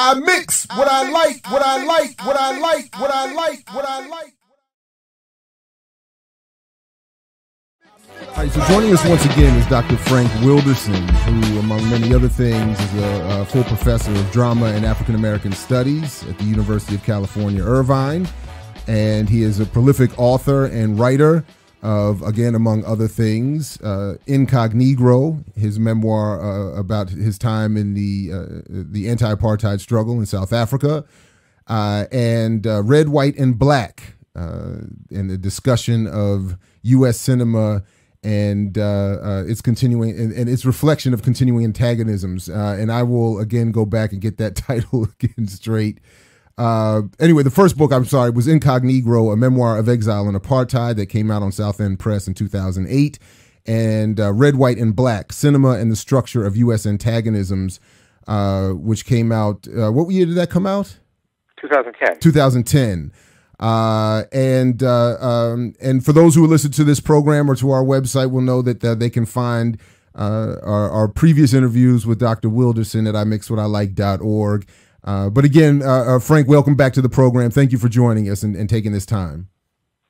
I mix what I like, what I like, what I like, what I like, what I like. All right, so joining us once again is Dr. Frank Wilderson, who, among many other things, is a, a full professor of drama and African American studies at the University of California, Irvine. And he is a prolific author and writer of, again, among other things, uh, Incognegro, his memoir uh, about his time in the uh, the anti-apartheid struggle in South Africa, uh, and uh, Red, White, and Black, uh, and the discussion of U.S. cinema and its continuing and, and, its reflection of continuing antagonisms. and I will again go back and get that title again straight. Uh, anyway, the first book, I'm sorry, was Incognegro, a memoir of exile and apartheid that came out on South End Press in 2008. And uh, Red, White, and Black, Cinema and the Structure of U.S. Antagonisms, uh, which came out, uh, what year did that come out? 2010. 2010. Uh, and uh, um, and for those who listen to this program or to our website will know that they can find our, our, previous interviews with Dr. Wilderson at imixwhatilike.org. Uh, but again, uh, uh, Frank, welcome back to the program. Thank you for joining us and, and, taking this time.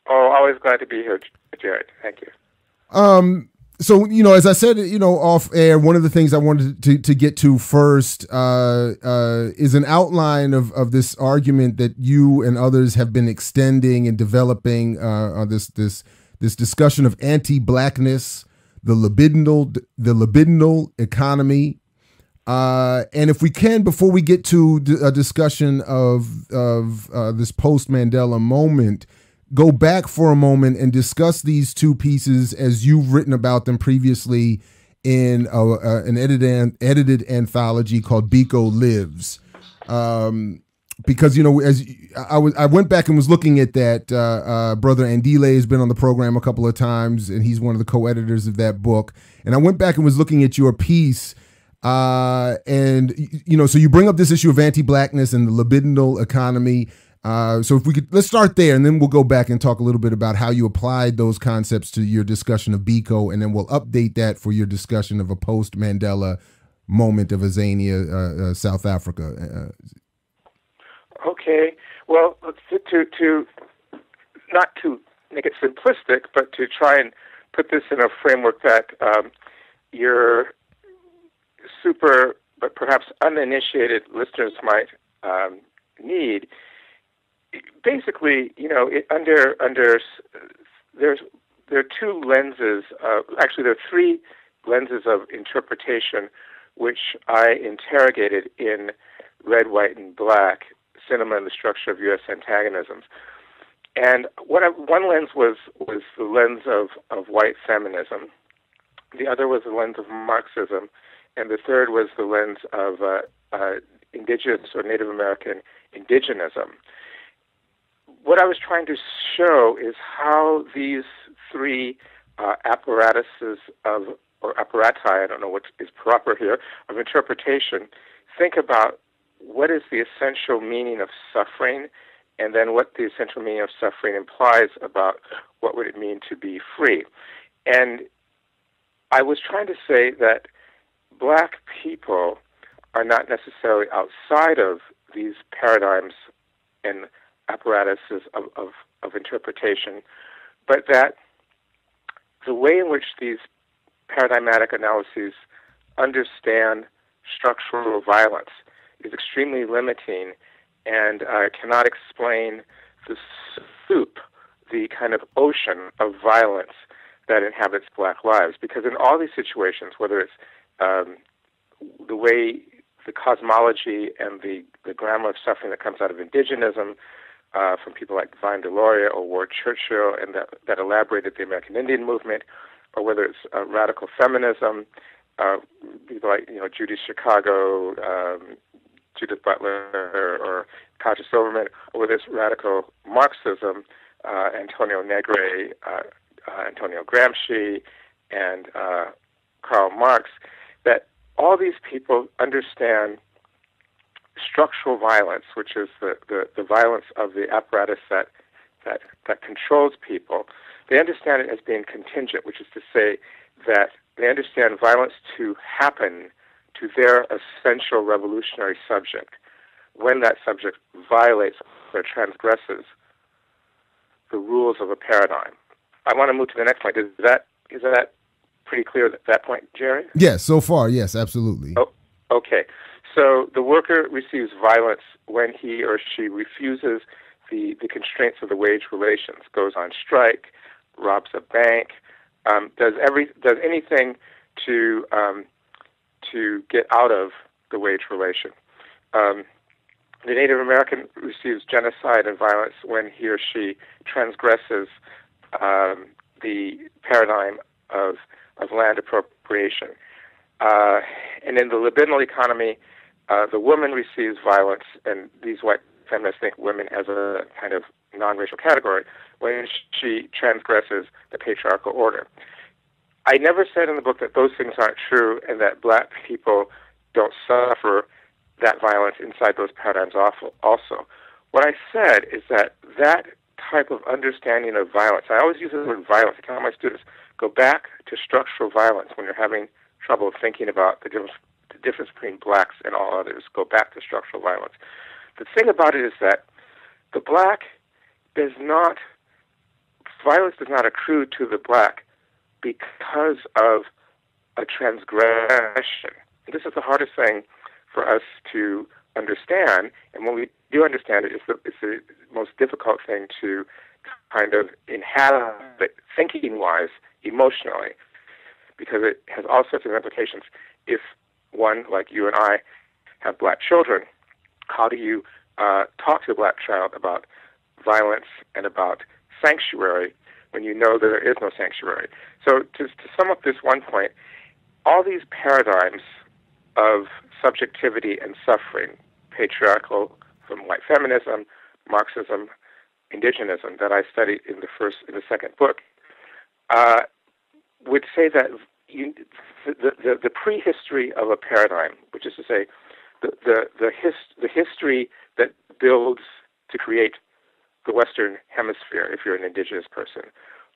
Oh, always glad to be here, Jared. Thank you. Um, so you know, as I said, you know, off air, one of the things I wanted to, to get to first uh, uh, is an outline of, of this argument that you and others have been extending and developing uh, on this this this discussion of anti-blackness, the libidinal the libidinal economy, uh, and if we can, before we get to a discussion of of uh, this post Mandela moment, go back for a moment and discuss these two pieces as you've written about them previously in a, a, an edited edited anthology called Biko Lives. Um, because you know, as I was, I went back and was looking at that. Uh, uh, Brother Andile has been on the program a couple of times, and he's one of the co-editors of that book. And I went back and was looking at your piece uh, and you know, so you bring up this issue of anti-blackness and the libidinal economy. Uh, so if we could let's start there, and then we'll go back and talk a little bit about how you applied those concepts to your discussion of Biko, and then we'll update that for your discussion of a post-Mandela moment of Azania, uh, uh, South Africa. Uh, okay, well, to to not to make it simplistic, but to try and put this in a framework that um, you're super, but perhaps uninitiated listeners might um, need. Basically, you know, it, under under there's there are two lenses. Uh, actually, there are three lenses of interpretation which I interrogated in Red, White, and Black: Cinema and the Structure of U.S. Antagonisms. And what I, one lens was was the lens of, of white feminism. The other was the lens of Marxism, and the third was the lens of uh, uh, indigenous or Native American indigenism. What I was trying to show is how these three uh, apparatuses of, or apparati, I don't know what is proper here, of interpretation, think about what is the essential meaning of suffering and then what the essential meaning of suffering implies about what would it mean to be free. And I was trying to say that black people are not necessarily outside of these paradigms and apparatuses of, of, of interpretation, but that the way in which these paradigmatic analyses understand structural violence is extremely limiting and uh, cannot explain the soup, the kind of ocean of violence that inhabits black lives. Because in all these situations, whether it's um, the way the cosmology and the, the grammar of suffering that comes out of indigenism uh, from people like Vine Deloria or Ward Churchill and that, that elaborated the American Indian movement, or whether it's uh, radical feminism, uh, people like you know Judy Chicago, um, Judith Butler, or, or Kaja Silverman, or whether it's radical Marxism, uh, Antonio Negri, uh, uh, Antonio Gramsci, and uh, Karl Marx all these people understand structural violence, which is the, the, the violence of the apparatus that, that, that controls people. They understand it as being contingent, which is to say that they understand violence to happen to their essential revolutionary subject, when that subject violates or transgresses the rules of a paradigm. I want to move to the next point. Is that is that pretty clear at that point, Jerry? Yes, so far, yes, absolutely. Oh, okay. So the worker receives violence when he or she refuses the, the constraints of the wage relations, goes on strike, robs a bank, um, does every does anything to um, to get out of the wage relation. Um, the Native American receives genocide and violence when he or she transgresses um, the paradigm of of land appropriation. Uh, and in the libidinal economy, uh, the woman receives violence, and these white feminists think women as a kind of non-racial category when she transgresses the patriarchal order. I never said in the book that those things aren't true and that black people don't suffer that violence inside those paradigms also. What I said is that that type of understanding of violence, I always use the word violence. I tell my students, go back to structural violence when you're having trouble thinking about the difference, the difference between blacks and all others. Go back to structural violence. The thing about it is that the black does not, violence does not accrue to the black because of a transgression. This is the hardest thing for us to understand. And when we do understand it, it's the, it's the most difficult thing to kind of inhabit thinking wise, emotionally, because it has all sorts of implications. If one, like you and I, have black children, how do you uh, talk to a black child about violence and about sanctuary when you know that there is no sanctuary? So, to, to sum up this one point, all these paradigms of subjectivity and suffering, patriarchal from white feminism, Marxism, indigenism that I studied in the first in the second book, uh, would say that you, the, the, the prehistory of a paradigm, which is to say, the the the, his, the history that builds to create the Western Hemisphere, if you're an indigenous person,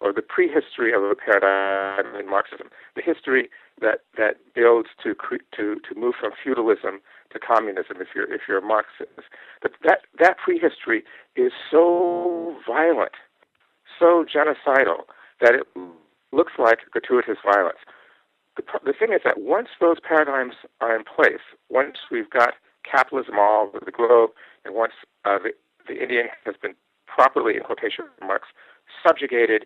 or the prehistory of a paradigm in Marxism, the history that that builds to to to move from feudalism to communism. If you're if you're a Marxist, But that that prehistory is so violent, so genocidal that it looks like gratuitous violence. The, the thing is that once those paradigms are in place, once we've got capitalism all over the globe, and once uh, the, the Indian has been properly, in quotation marks, subjugated,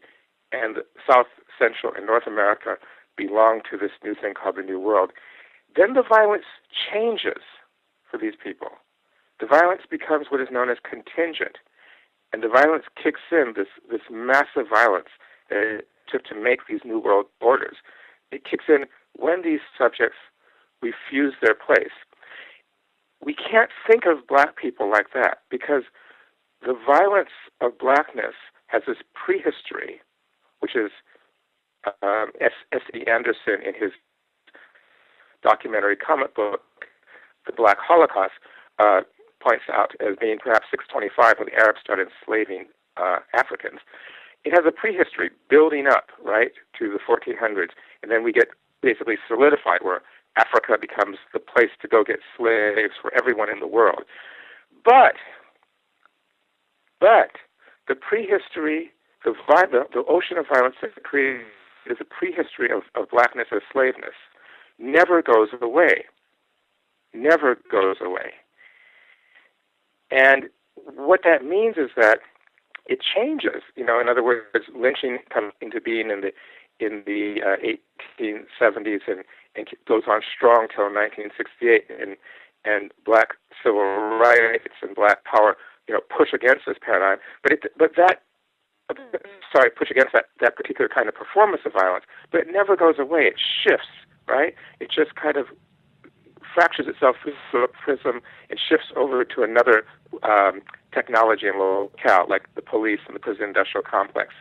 and South, Central, and North America belong to this new thing called the New World, then the violence changes for these people. The violence becomes what is known as contingent, and the violence kicks in this this massive violence it took to make these New World orders. It kicks in when these subjects refuse their place. We can't think of black people like that because the violence of blackness has this prehistory, which is um, S.E. Anderson in his documentary comic book, The Black Holocaust, uh, points out as being perhaps 625 when the Arabs started enslaving uh, Africans. It has a prehistory building up, right, to the 1400s, and then we get basically solidified where Africa becomes the place to go get slaves for everyone in the world. But, but the prehistory, the, the, the ocean of violence that created is a prehistory of, of blackness as slaveness, never goes away. Never goes away. And what that means is that it changes. You know, in other words, lynching comes into being in the in the uh, 1870s and, and goes on strong till 1968, and and black civil rights and black power, you know, push against this paradigm. But it, but that sorry, push against that, that particular kind of performance of violence, but it never goes away. It shifts, right? It just kind of fractures itself through a prism and shifts over to another um, technology and locale, like the police and the prison industrial complex.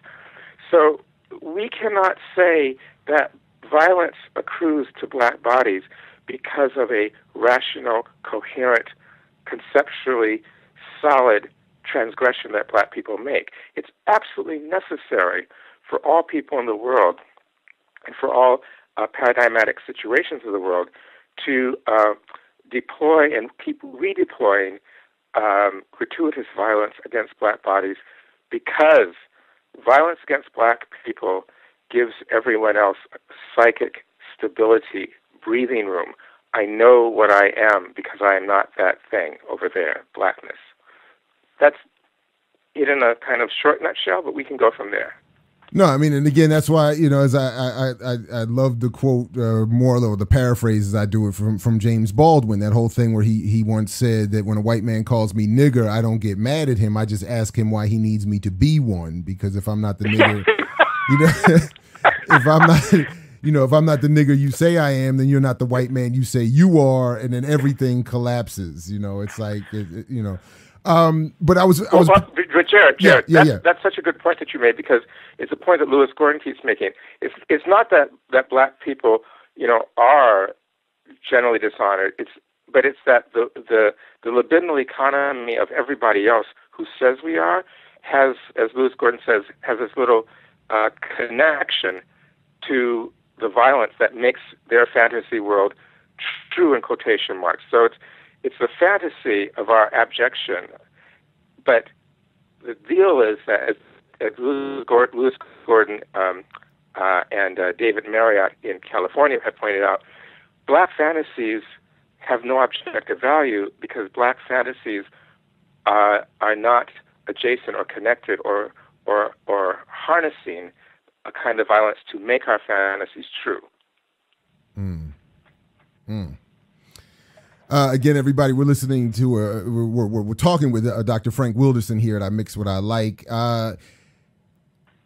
So we cannot say that violence accrues to black bodies because of a rational, coherent, conceptually solid transgression that black people make. It's absolutely necessary for all people in the world and for all uh, paradigmatic situations of the world to uh, deploy and keep redeploying um, gratuitous violence against black bodies because violence against black people gives everyone else psychic stability, breathing room. I know what I am because I am not that thing over there, blackness. That's it in a kind of short nutshell, but we can go from there. No, I mean, and again, that's why you know, as I I I, I love the quote uh, more though the paraphrases I do it from from James Baldwin. That whole thing where he he once said that when a white man calls me nigger, I don't get mad at him. I just ask him why he needs me to be one because if I'm not the nigger, you know, if I'm not. You know, if I'm not the nigger you say I am, then you're not the white man you say you are, and then everything collapses. You know, it's like, it, it, you know, um, but I was, I was, well, but Jared, Jared, yeah, yeah, that's, yeah. that's such a good point that you made because it's a point that Lewis Gordon keeps making. It's it's not that that black people, you know, are generally dishonored. It's but it's that the the the libidinal economy of everybody else who says we are has, as Lewis Gordon says, has this little uh, connection to the violence that makes their fantasy world true in quotation marks. So it's it's the fantasy of our abjection. But the deal is that, as, as Lewis Gordon, um, uh, and uh, David Marriott in California have pointed out, black fantasies have no objective value because black fantasies uh, are not adjacent or connected or, or, or harnessing a kind of violence to make our fantasies true. Mm. Mm. Uh, again, everybody, we're listening to, uh, we're, we're, we're, talking with uh, Dr. Frank Wilderson here at I Mix What I Like. Uh,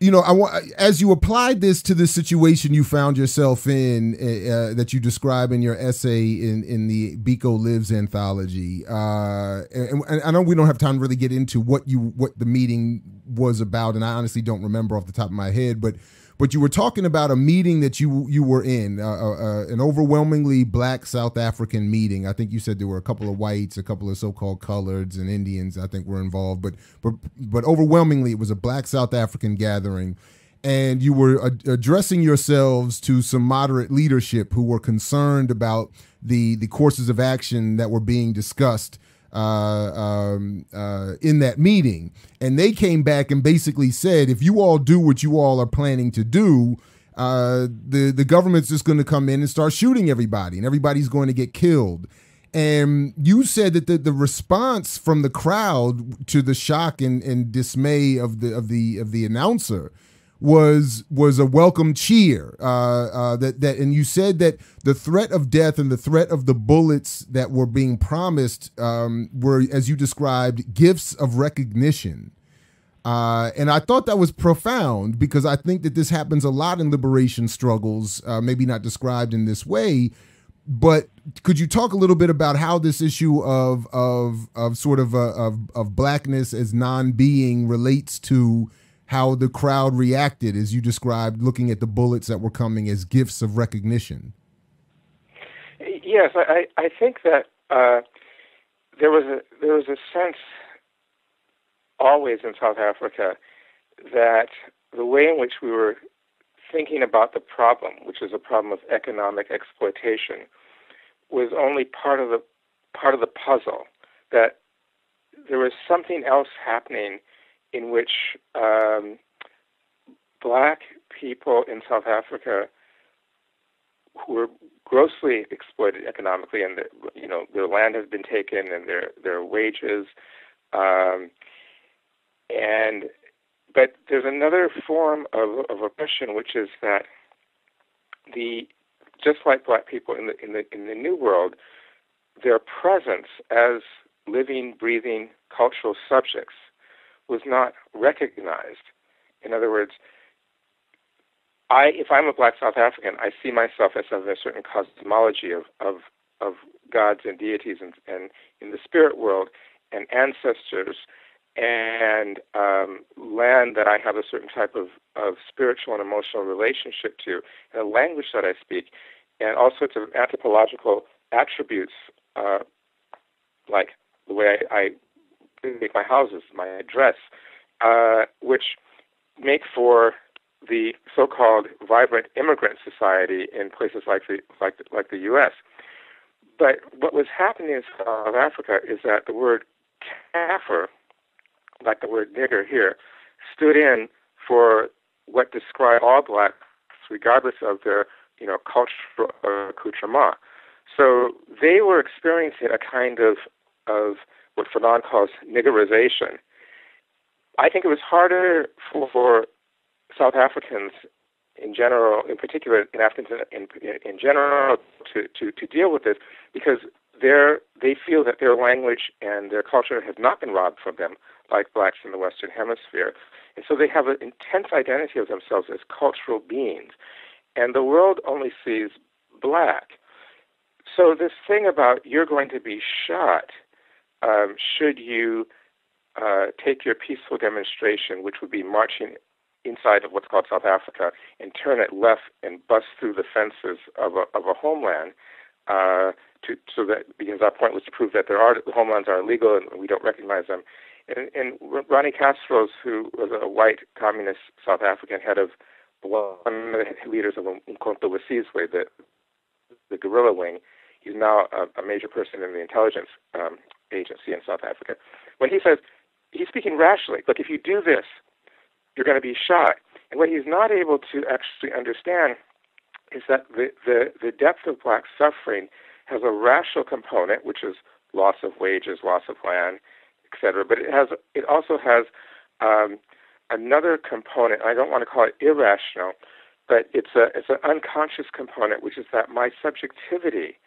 you know, I want as you applied this to the situation you found yourself in uh, uh, that you describe in your essay in in the Biko Lives anthology. And, and, I know we don't have time to really get into what you what the meeting was about, and I honestly don't remember off the top of my head, but but you were talking about a meeting that you you were in, uh, uh, uh, an overwhelmingly black South African meeting. I think you said there were a couple of whites, a couple of so-called coloreds, and Indians. I think were involved, but but but overwhelmingly it was a black South African gathering. And you were ad- addressing yourselves to some moderate leadership who were concerned about the the courses of action that were being discussed um, uh, in that meeting, and they came back and basically said, if you all do what you all are planning to do, uh, the the government's just going to come in and start shooting everybody, and everybody's going to get killed. And you said that the, the response from the crowd to the shock and, and dismay of the of the of the announcer was was a welcome cheer. Uh, uh, that that and you said that the threat of death and the threat of the bullets that were being promised um, were, as you described, gifts of recognition. Uh, and I thought that was profound because I think that this happens a lot in liberation struggles, uh, maybe not described in this way. But could you talk a little bit about how this issue of of of sort of uh, of of blackness as non-being relates to how the crowd reacted as you described looking at the bullets that were coming as gifts of recognition. Yes i i think that uh, there was a there was a sense always in south africa that the way in which we were thinking about the problem which is a problem of economic exploitation was only part of the part of the puzzle that there was something else happening in which um, black people in South Africa who were grossly exploited economically, and the, you know their land has been taken and their their wages, um, and but there's another form of, of oppression, which is that the just like black people in the in the in the new world, their presence as living, breathing cultural subjects was not recognized. In other words, I, if I'm a black South African, I see myself as of a certain cosmology of, of, of gods and deities and, and in the spirit world and ancestors and um, land that I have a certain type of, of spiritual and emotional relationship to, and a language that I speak, and all sorts of anthropological attributes uh, like the way I, I make my houses, my address, uh, which make for the so-called vibrant immigrant society in places like the like the, like the U.S. But what was happening in South Africa is that the word Kaffir, like the word nigger here, stood in for what described all blacks, regardless of their you know cultural accoutrement. So they were experiencing a kind of of what Fanon calls niggerization. I think it was harder for, for South Africans in general, in particular in Africans in, in, general, to, to, to deal with this because they're, they feel that their language and their culture has not been robbed from them like blacks in the Western Hemisphere. And so they have an intense identity of themselves as cultural beings. And the world only sees black. So this thing about you're going to be shot um, should you uh, take your peaceful demonstration, which would be marching inside of what's called South Africa, and turn it left and bust through the fences of a, of a homeland, uh, to, so that because our point was to prove that there are the homelands are illegal and we don't recognize them. And, and Ronnie Kasrils, who was a white communist South African head of one of the leaders of Umkhonto we Sizwe, the the guerrilla wing, he's now a, a major person in the intelligence um, agency in South Africa. When he says he's speaking rationally, look, if you do this, you're going to be shot. And what he's not able to actually understand is that the, the, the depth of black suffering has a rational component, which is loss of wages, loss of land, etc. But it has it also has um, another component. I don't want to call it irrational, but it's a it's an unconscious component, which is that my subjectivity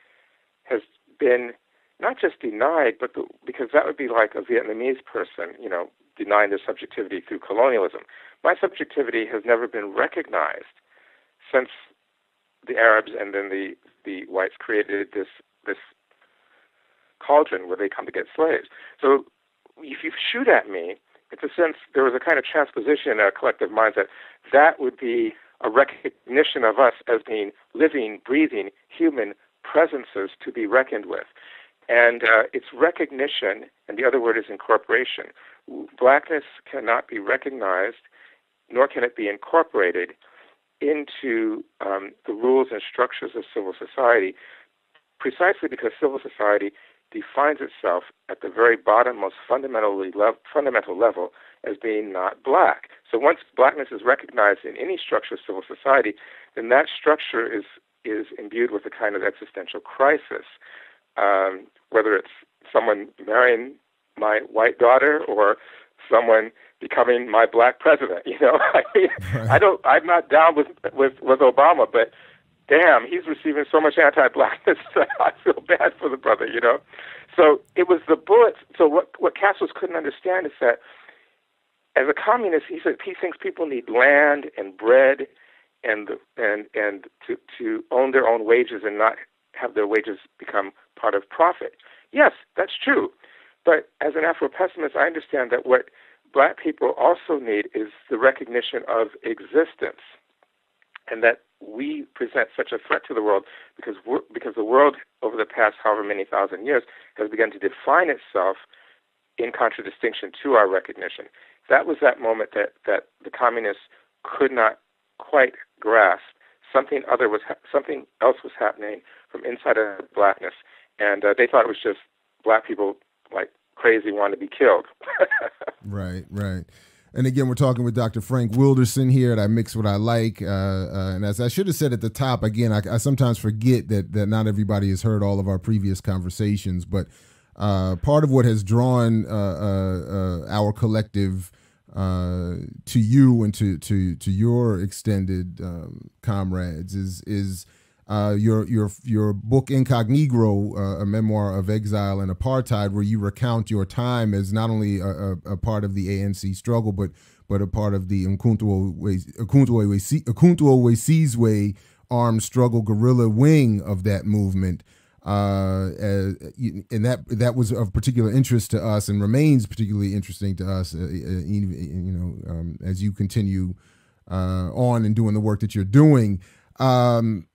has been not just denied, but the, because that would be like a Vietnamese person, you know, denying their subjectivity through colonialism. My subjectivity has never been recognized since the Arabs and then the the whites created this this cauldron where they come to get slaves. So if you shoot at me, it's a sense there was a kind of transposition in our collective minds that that would be a recognition of us as being living, breathing human presences to be reckoned with. And uh, it's recognition, and the other word is incorporation. Blackness cannot be recognized, nor can it be incorporated into um, the rules and structures of civil society, precisely because civil society defines itself at the very bottom, most fundamentally fundamental level as being not black. So once blackness is recognized in any structure of civil society, then that structure is is imbued with a kind of existential crisis. Um, whether it's someone marrying my white daughter or someone becoming my black president. You know, I mean, right. I don't. I'm not down with with with Obama, but damn, he's receiving so much anti-blackness. I feel bad for the brother. You know, so it was the bullets. So what what Kasrils couldn't understand is that as a communist, he said he thinks people need land and bread and and and to to own their own wages and not have their wages become part of profit. Yes, that's true. But as an Afro pessimist, I understand that what black people also need is the recognition of existence and that we present such a threat to the world because because the world over the past however many thousand years has begun to define itself in contradistinction to our recognition. That was that moment that, that the communists could not quite grasp. Something other was ha- something else was happening from inside of blackness, and uh, they thought it was just black people like crazy want to be killed. right, right. And again, we're talking with Dr. Frank Wilderson here at I Mix What I Like. Uh, uh, and as I should have said at the top, again, I, I, sometimes forget that, that not everybody has heard all of our previous conversations, but uh, part of what has drawn uh, uh, uh, to you and to, to, to your extended um, comrades is, is – uh, your your your book Incognegro, uh, a memoir of exile and apartheid, where you recount your time as not only a, a, a part of the ANC struggle, but but a part of the Umkhonto we Sizwe armed struggle guerrilla wing of that movement. Uh, and that that was of particular interest to us and remains particularly interesting to us, uh, uh, you know, um, as you continue uh, on and doing the work that you're doing. Um,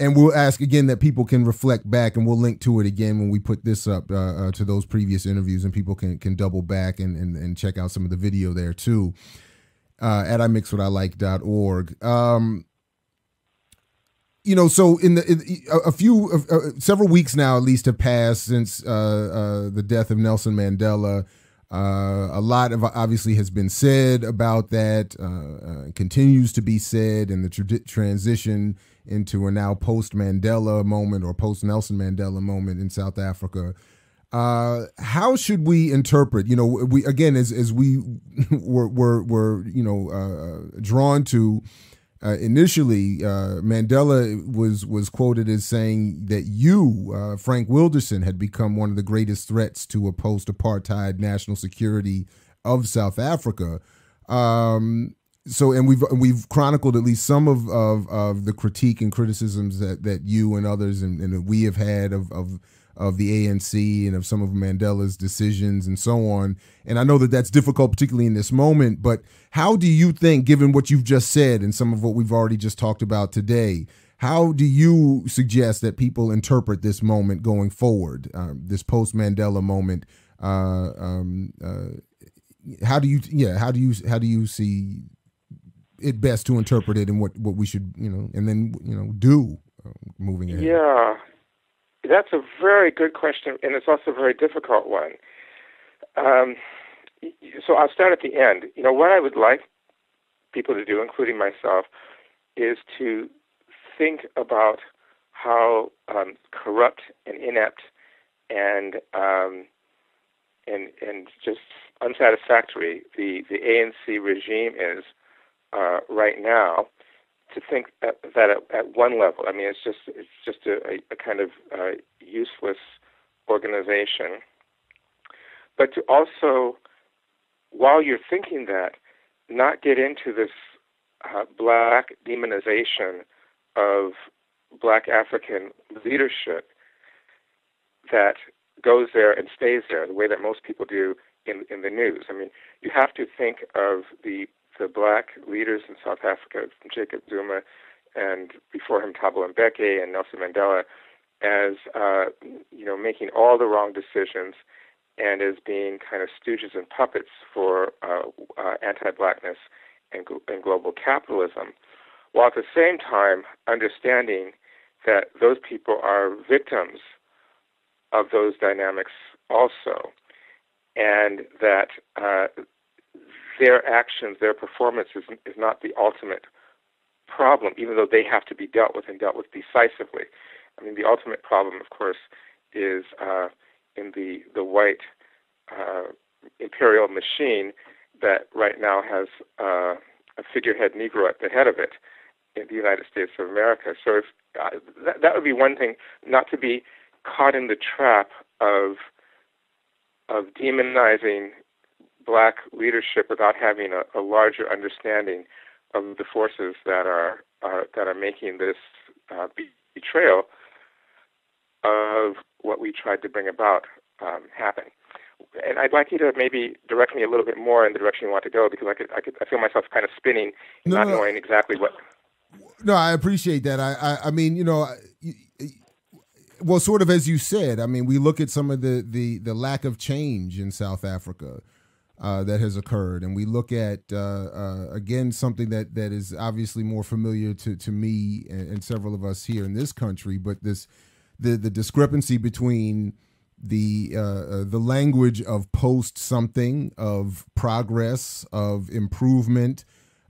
and we'll ask again that people can reflect back and we'll link to it again when we put this up uh, uh, to those previous interviews and people can can double back and, and, and check out some of the video there too uh, at imixwhatilike.org um, you know, so in the in, a, few, uh, several weeks now, at least, have passed since uh, uh, the death of Nelson Mandela. Uh, a lot of obviously has been said about that, uh, uh, continues to be said and the tra- transition into a now post Mandela moment or post Nelson Mandela moment in South Africa. How should we interpret? You know, we again as as we were were, were you know drawn to uh, initially, uh, Mandela was was quoted as saying that you, uh, Frank Wilderson, had become one of the greatest threats to a post-apartheid national security of South Africa. Um, so, and we've we've chronicled at least some of, of, of the critique and criticisms that, that you and others and, and we have had of, of of the ANC and of some of Mandela's decisions and so on. And I know that that's difficult, particularly in this moment. But how do you think, given what you've just said and some of what we've already just talked about today, how do you suggest that people interpret this moment going forward, um, this post Mandela moment? Uh, um, uh, how do you, yeah, how do you, how do you see it best to interpret it and what, what we should, you know, and then, you know, do uh, moving ahead? Yeah. That's a very good question, and it's also a very difficult one. Um, so I'll start at the end. You know, what I would like people to do, including myself, is to think about how um, corrupt and inept and um, and and just unsatisfactory the the ANC regime is uh, right now, to think that, at, at, one level, I mean, it's just it's just a, a kind of uh, useless organization. But to also, while you're thinking that, not get into this uh, black demonization of black African leadership that goes there and stays there, the way that most people do in in the news. I mean, you have to think of the the black leaders in South Africa, from Jacob Zuma, and before him Thabo Mbeki and Nelson Mandela, as uh, you know, making all the wrong decisions and as being kind of stooges and puppets for uh, uh, anti-blackness and, and global capitalism, while at the same time understanding that those people are victims of those dynamics also, and that uh, their actions, their performance is, is not the ultimate problem, even though they have to be dealt with and dealt with decisively. I mean, the ultimate problem, of course, is uh, in the the white uh, imperial machine that right now has uh, a figurehead Negro at the head of it in the United States of America. So if, uh, that, that would be one thing, not to be caught in the trap of of demonizing black leadership without having a, a larger understanding of the forces that are uh, that are making this uh, betrayal of what we tried to bring about um, happen. And I'd like you to maybe direct me a little bit more in the direction you want to go because I could I could I feel myself kind of spinning, no, not no. knowing exactly what. No, I appreciate that. I, I, I mean, you know, well, sort of as you said. I mean, we look at some of the the the lack of change in South Africa uh, that has occurred, and we look at uh, uh, again something that that is obviously more familiar to to me and, and, several of us here in this country, but this the the discrepancy between the uh, uh, the language of post something of progress of improvement.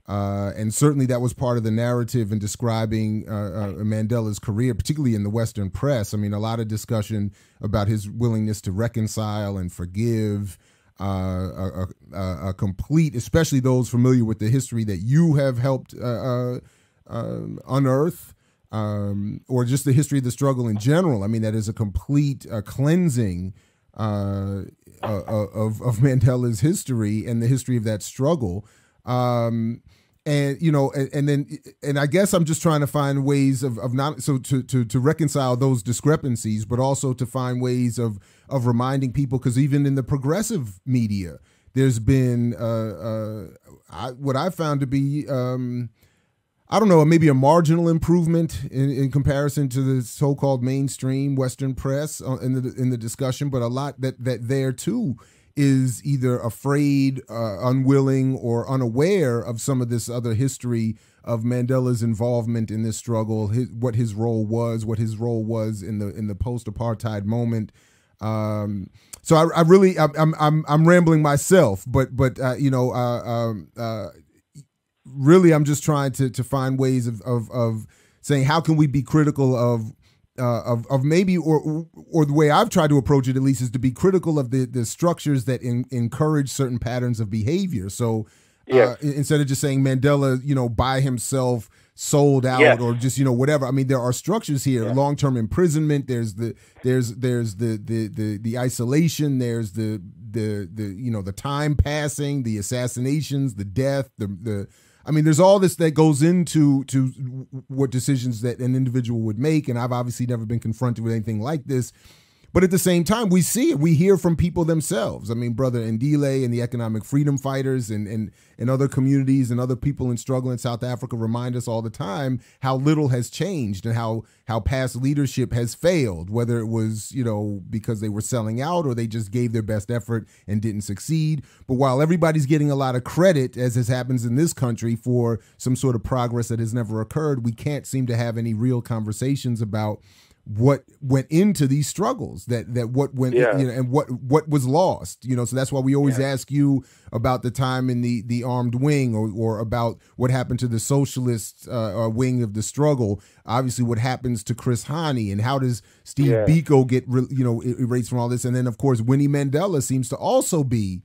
Uh, and certainly that was part of the narrative in describing Mandela's career, particularly in the Western press. I mean, a lot of discussion about his willingness to reconcile and forgive, a, a, a, complete, especially those familiar with the history that you have helped uh, uh, um, unearth, um, or just the history of the struggle in general. I mean, that is a complete uh, cleansing uh, uh, of, of Mandela's history and the history of that struggle. Um, and you know and, and, then and i guess i'm just trying to find ways of, of not so to, to to reconcile those discrepancies but also to find ways of of reminding people because even in the progressive media there's been uh, uh, I, what i found to be um, I don't know, maybe a marginal improvement in, in comparison to the so-called mainstream Western press uh, in the in the discussion, but a lot that that there too is either afraid, uh, unwilling, or unaware of some of this other history of Mandela's involvement in this struggle, his, what his role was, what his role was in the in the post apartheid moment. Um, so I, I really I'm, I'm I'm rambling myself, but but uh, you know uh, um, uh, really I'm just trying to to find ways of of, of saying how can we be critical of uh, of of maybe or or the way I've tried to approach it at least is to be critical of the the structures that in, encourage certain patterns of behavior. So uh, instead of just saying Mandela, you know, by himself sold out yes. or just you know whatever. I mean, there are structures here: yeah. long term imprisonment. There's the there's there's the the the the isolation. There's the the the you know the time passing, the assassinations, the death, the the I mean, there's all this that goes into to what decisions that an individual would make, and I've obviously never been confronted with anything like this. But at the same time, we see it. We hear from people themselves. I mean, Brother Andile and the economic freedom fighters and, and, and other communities and other people in struggle in South Africa remind us all the time how little has changed and how, how past leadership has failed, whether it was, you know, because they were selling out or they just gave their best effort and didn't succeed. But while everybody's getting a lot of credit, as has happens in this country, for some sort of progress that has never occurred, we can't seem to have any real conversations about what went into these struggles that that what went yeah. you know and what what was lost you know so that's why we always yeah. ask you about the time in the the armed wing or or about what happened to the socialist uh, uh wing of the struggle obviously what happens to Chris Hani and how does Steve yeah. Biko get you know erased from all this and then of course Winnie Mandela seems to also be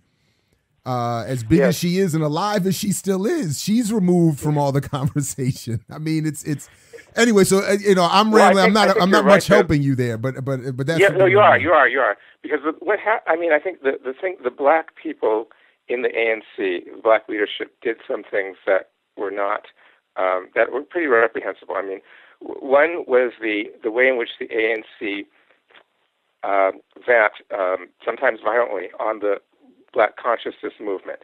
uh, as big as she is and alive as she still is, she's removed from all the conversation. I mean, it's it's Anyway, so uh, you know, I'm well, rambling. I'm not. I'm not right much there. helping you there, but but but that's yeah. No, you are. You are. You are. Because what ha- I mean, I think the the thing, the black people in the ANC, black leadership, did some things that were not um, that were pretty reprehensible. I mean, one was the the way in which the ANC uh, um, that um, sometimes violently on the black consciousness movement,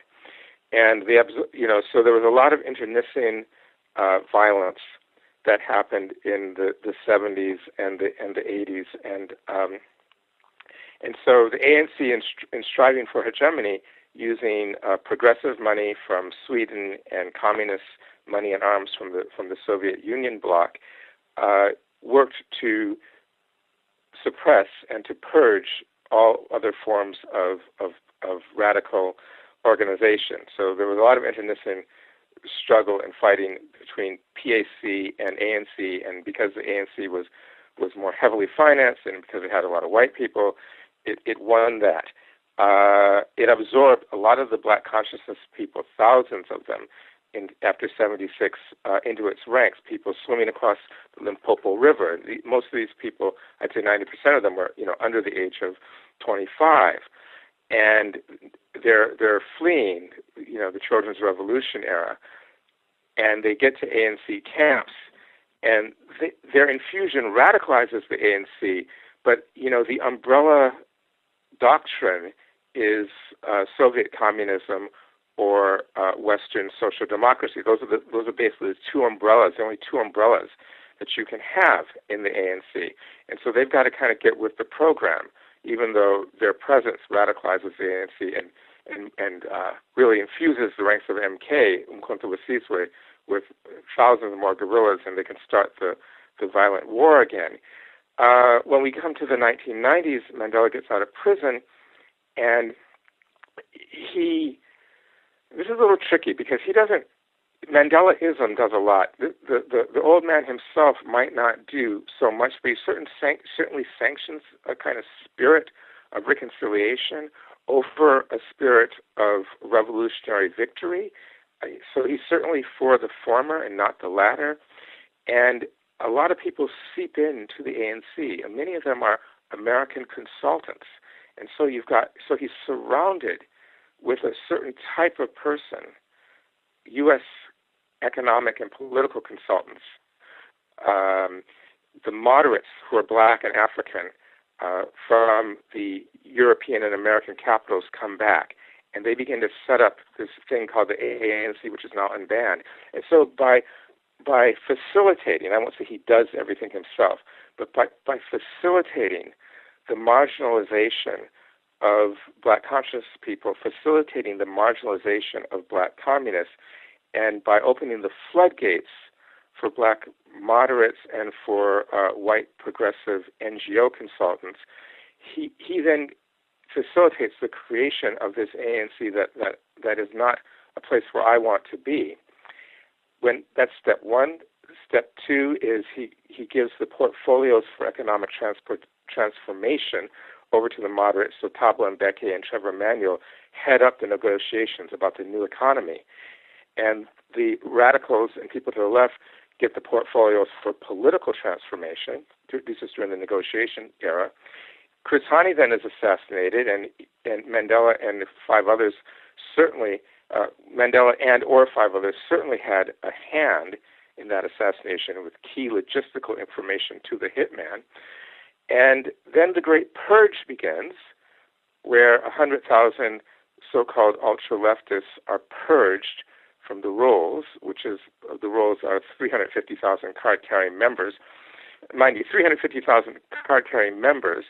and the you know, so there was a lot of internecine uh, violence that happened in the, the 70s and the and the 80s, and um, and so the ANC, in, in striving for hegemony, using uh, progressive money from Sweden and communist money and arms from the from the Soviet Union bloc, uh, worked to suppress and to purge all other forms of of, of radical organization. So there was a lot of internecine struggle and fighting between PAC and ANC, and because the ANC was was more heavily financed and because it had a lot of white people, it, it won that. Uh, it absorbed a lot of the black consciousness people, thousands of them, in, after 76 uh, into its ranks, people swimming across the Limpopo River. The, most of these people, I'd say 90% of them were, you know, under the age of 25. And they're, they're fleeing, you know, the Children's Revolution era and they get to ANC camps, and they, their infusion radicalizes the ANC. But you know, the umbrella doctrine is uh, Soviet communism or uh, Western social democracy. Those are the, those are basically the two umbrellas. The only two umbrellas that you can have in the ANC, and so they've got to kind of get with the program, even though their presence radicalizes the ANC and and, and uh, really infuses the ranks of MK, Umkhonto we with thousands more guerrillas, and they can start the, the violent war again. Uh, when we come to the 1990s, Mandela gets out of prison, and he. This is a little tricky because he doesn't. Mandelaism does a lot. The, the, the, the old man himself might not do so much, but he certain certainly sanctions a kind of spirit of reconciliation over a spirit of revolutionary victory so he's certainly for the former and not the latter. And a lot of people seep into the ANC, and many of them are American consultants. And so you've got so he's surrounded with a certain type of person, U.S. economic and political consultants, um, the moderates who are black and African uh, from the European and American capitals come back and they begin to set up this thing called the ANC, which is now unbanned. And so by by facilitating, I won't say he does everything himself, but by, by facilitating the marginalization of black conscious people, facilitating the marginalization of black communists, and by opening the floodgates for black moderates and for uh, white progressive NGO consultants, he, he then facilitates the creation of this ANC that, that, that is not a place where I want to be. When that's step one. Step two is he, he gives the portfolios for economic transport transformation over to the moderates. So Thabo Mbeki and Trevor Manuel head up the negotiations about the new economy. And the radicals and people to the left get the portfolios for political transformation. This is during the negotiation era. Chris Hani then is assassinated, and and Mandela and five others certainly uh, Mandela and or five others certainly had a hand in that assassination with key logistical information to the hitman. And then the Great Purge begins, where 100,000 so called ultra leftists are purged from the rolls, which is the rolls are 350,000 card carrying members. Mind you, 350,000 card carrying members,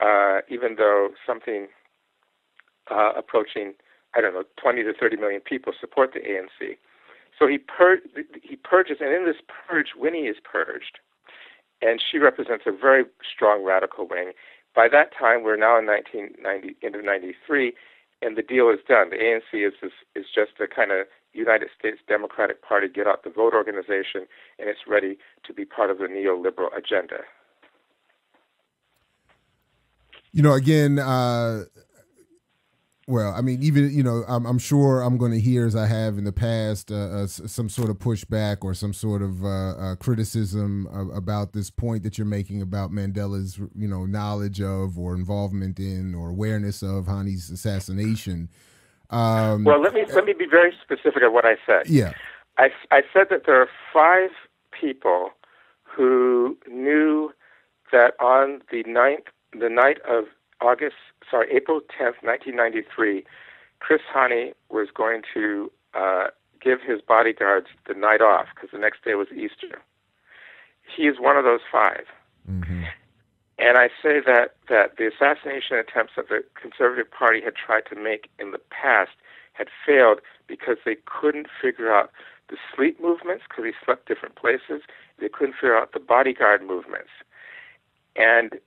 uh, even though something uh, approaching, I don't know, 20 to 30 million people support the ANC. So he, pur- he purges, and in this purge, Winnie is purged and she represents a very strong radical wing. By that time, we're now in 1990, end of 93, and the deal is done. The ANC is, is, is just a kind of United States Democratic Party get out the vote organization, and it's ready to be part of the neoliberal agenda. You know, again, uh, well, I mean, even you know, I'm, I'm sure I'm going to hear, as I have in the past, uh, uh, some sort of pushback or some sort of uh, uh criticism about this point that you're making about Mandela's, you know, knowledge of or involvement in or awareness of Hani's assassination. Um, well, let me let me be very specific of what I said. Yeah, I, I said that there are five people who knew that on the ninth, the night of August, sorry, April 10th, 1993, Chris Hani was going to uh, give his bodyguards the night off because the next day was Easter. He is one of those 5 mm-hmm. And I say that, that the assassination attempts that the Conservative Party had tried to make in the past had failed because they couldn't figure out the sleep movements because he slept different places. They couldn't figure out the bodyguard movements. And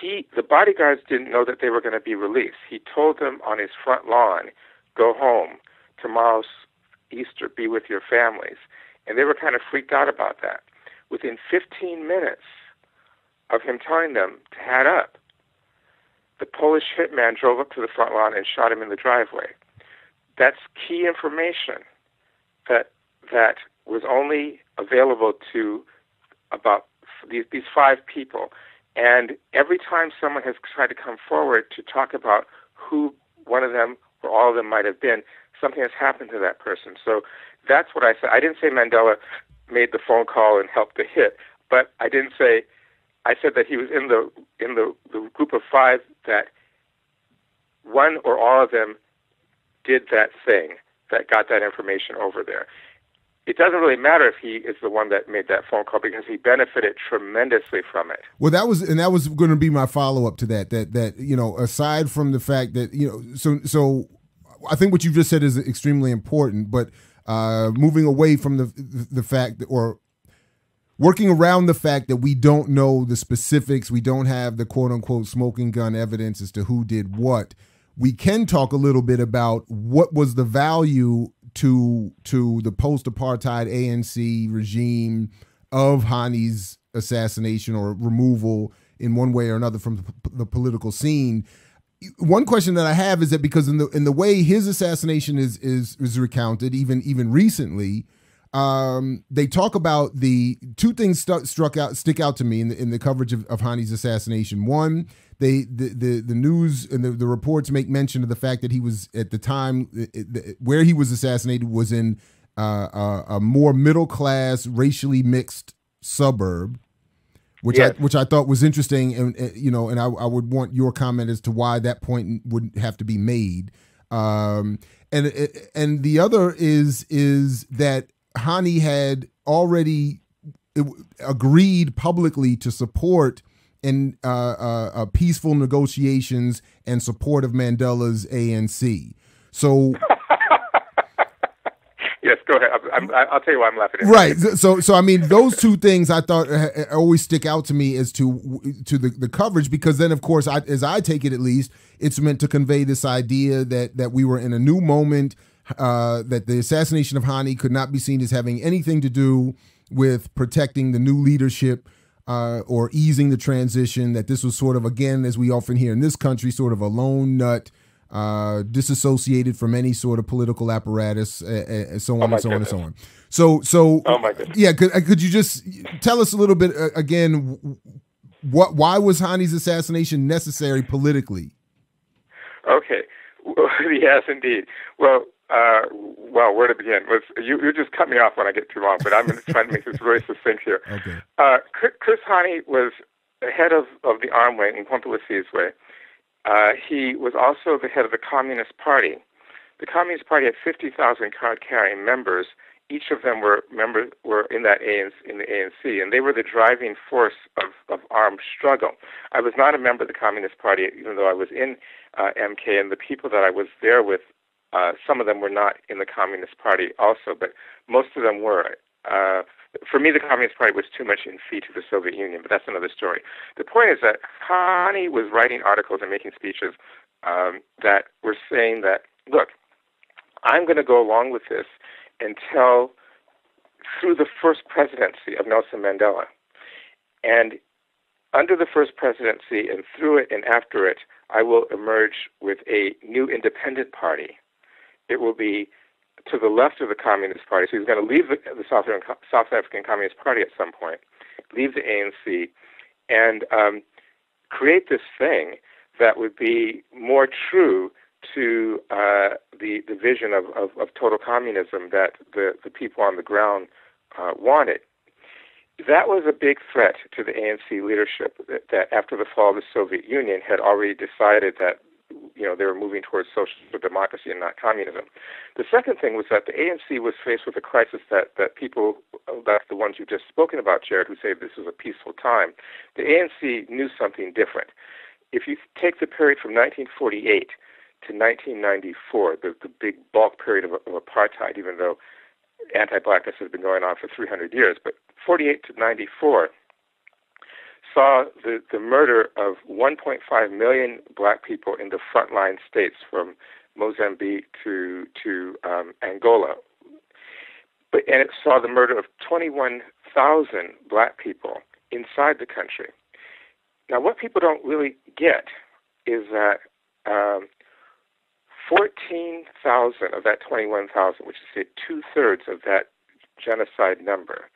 he the bodyguards didn't know that they were going to be released. He told them on his front lawn, "Go home. Tomorrow's Easter. Be with your families." And they were kind of freaked out about that. Within 15 minutes of him telling them to head up, the Polish hitman drove up to the front lawn and shot him in the driveway. That's key information that that was only available to about these, these five people. And every time someone has tried to come forward to talk about who one of them or all of them might have been, something has happened to that person. So that's what I said. I didn't say Mandela made the phone call and helped the hit, but I didn't say. I said that he was in the in the, the group of five that one or all of them did that thing that got that information over there it doesn't really matter if he is the one that made that phone call because he benefited tremendously from it. Well, that was and that was going to be my follow up to that. That that you know, aside from the fact that you know, so so, I think what you just said is extremely important. But uh, moving away from the the fact that, or working around the fact that we don't know the specifics, we don't have the quote unquote smoking gun evidence as to who did what. We can talk a little bit about what was the value to to the post apartheid ANC regime of Hani's assassination or removal in one way or another from the political scene. One question that I have is that because in the in the way his assassination is is is recounted, even even recently, um, they talk about the two things st- struck out stick out to me in the in the coverage of, of Hani's assassination. One they the the, the news and the, the reports make mention of the fact that he was at the time it, where he was assassinated was in uh, a, a, more middle class, racially mixed suburb, which yes. I which I thought was interesting, and, and you know, and I, I, would want your comment as to why that point would have to be made. Um, and and the other is is that Hani had already agreed publicly to support in uh, uh, uh, peaceful negotiations and support of Mandela's ANC. So yes, go ahead. i will tell you why I'm laughing. Right. So, so I mean, those two things I thought uh, uh, always stick out to me as to to the, the coverage because then, of course, I, as I take it at least, it's meant to convey this idea that that we were in a new moment, uh, that the assassination of Hani could not be seen as having anything to do with protecting the new leadership. Uh, or easing the transition, that this was sort of, again, as we often hear in this country, sort of a lone nut uh, disassociated from any sort of political apparatus, uh, uh, so on oh and so goodness. on and so on. So, so oh my goodness. yeah, could, uh, could you just tell us a little bit uh, again? What why was Hani's assassination necessary politically? Okay, yes, indeed. Well, uh, well, where to begin? Was you, you just cut me off when I get too long, but I'm going to try to make this very succinct here. Okay. Uh, Chris Hani was the head of, of the arm wing in Umkhonto we Sizwe uh, he was also the head of the Communist Party. The Communist Party had 50,000 card-carrying members. Each of them were members were in that ANC, in the ANC, and they were the driving force of, of armed struggle. I was not a member of the Communist Party, even though I was in uh, MK, and the people that I was there with, uh, some of them were not in the Communist Party also, but most of them were. Uh, for me, the Communist Party was too much in fee to the Soviet Union, but that's another story. The point is that Hani was writing articles and making speeches um, that were saying that, look, I'm going to go along with this until through the first presidency of Nelson Mandela. And under the first presidency and through it and after it, I will emerge with a new independent party. It will be to the left of the Communist Party. So he's going to leave the, the South, African, South African Communist Party at some point, leave the ANC, and um, create this thing that would be more true to uh, the the vision of, of, of, total communism that the, the people on the ground uh, wanted. That was a big threat to the ANC leadership that, that after the fall of the Soviet Union had already decided that you know, they were moving towards social democracy and not communism. The second thing was that the ANC was faced with a crisis that, that people, like the ones you've just spoken about, Jared, who say this is a peaceful time, the ANC knew something different. If you take the period from 1948 to 1994, the, the big bulk period of, of apartheid, even though anti-blackness has been going on for 300 years, but 48 to 94, saw the, the murder of 1.5 million black people in the frontline states from Mozambique to to um, Angola, but and it saw the murder of 21,000 black people inside the country. Now, what people don't really get is that um, 14,000 of that 21,000, which is two thirds of that genocide number,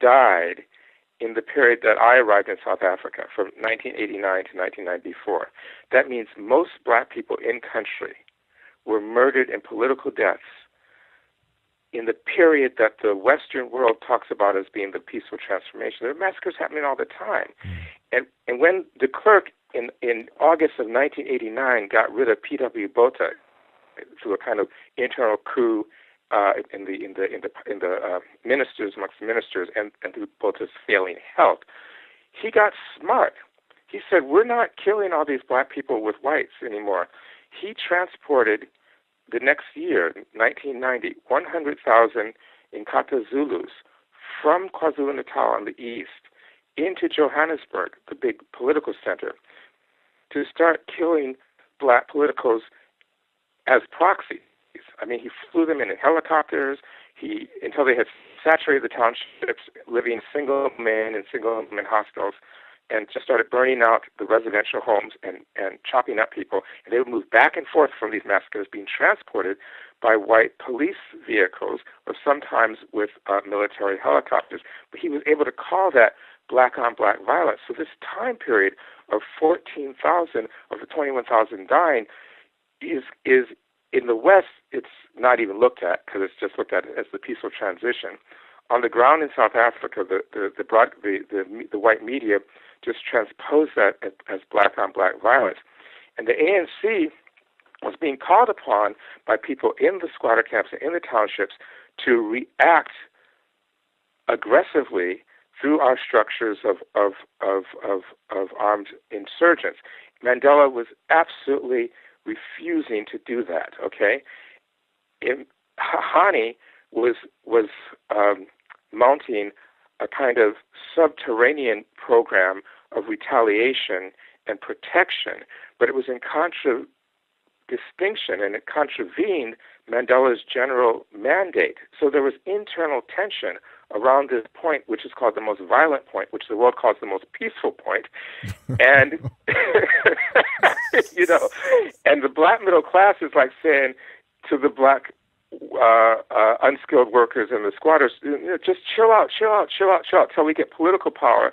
died in the period that I arrived in South Africa from 1989 to 1994. That means most black people in country were murdered in political deaths in the period that the Western world talks about as being the peaceful transformation. There are massacres happening all the time. Mm. And, and when de Klerk in, in August of 1989 got rid of P.W. Botha through a kind of internal coup uh, in the in the in the in the uh, ministers amongst ministers and and through Botha's failing health, he got smart. He said, "We're not killing all these black people with whites anymore." He transported the next year, 1990, 100,000 Inkatha Zulus from KwaZulu-Natal on the east into Johannesburg, the big political center, to start killing black politicos as proxy I mean, he flew them in in helicopters. He until they had saturated the townships, living single men in single women hospitals, and just started burning out the residential homes and and chopping up people. And they would move back and forth from these massacres, being transported by white police vehicles or sometimes with uh, military helicopters. But he was able to call that black on black violence. So this time period of 14,000 of the 21,000 dying is is in the West, it's not even looked at because it's just looked at as the peaceful transition. On the ground in South Africa, the the the, broad, the, the, the white media just transposed that as black on black violence, and the ANC was being called upon by people in the squatter camps and in the townships to react aggressively through our structures of, of, of, of, of armed insurgents. Mandela was absolutely refusing to do that, okay? In, Hani was, was um, mounting a kind of subterranean program of retaliation and protection, but it was in contradistinction and it contravened Mandela's general mandate. So there was internal tension around this point, which is called the most violent point, which the world calls the most peaceful point. and, you know, and the black middle class is like saying to the black uh, uh, unskilled workers and the squatters, just chill out, chill out, chill out, chill out, till we get political power.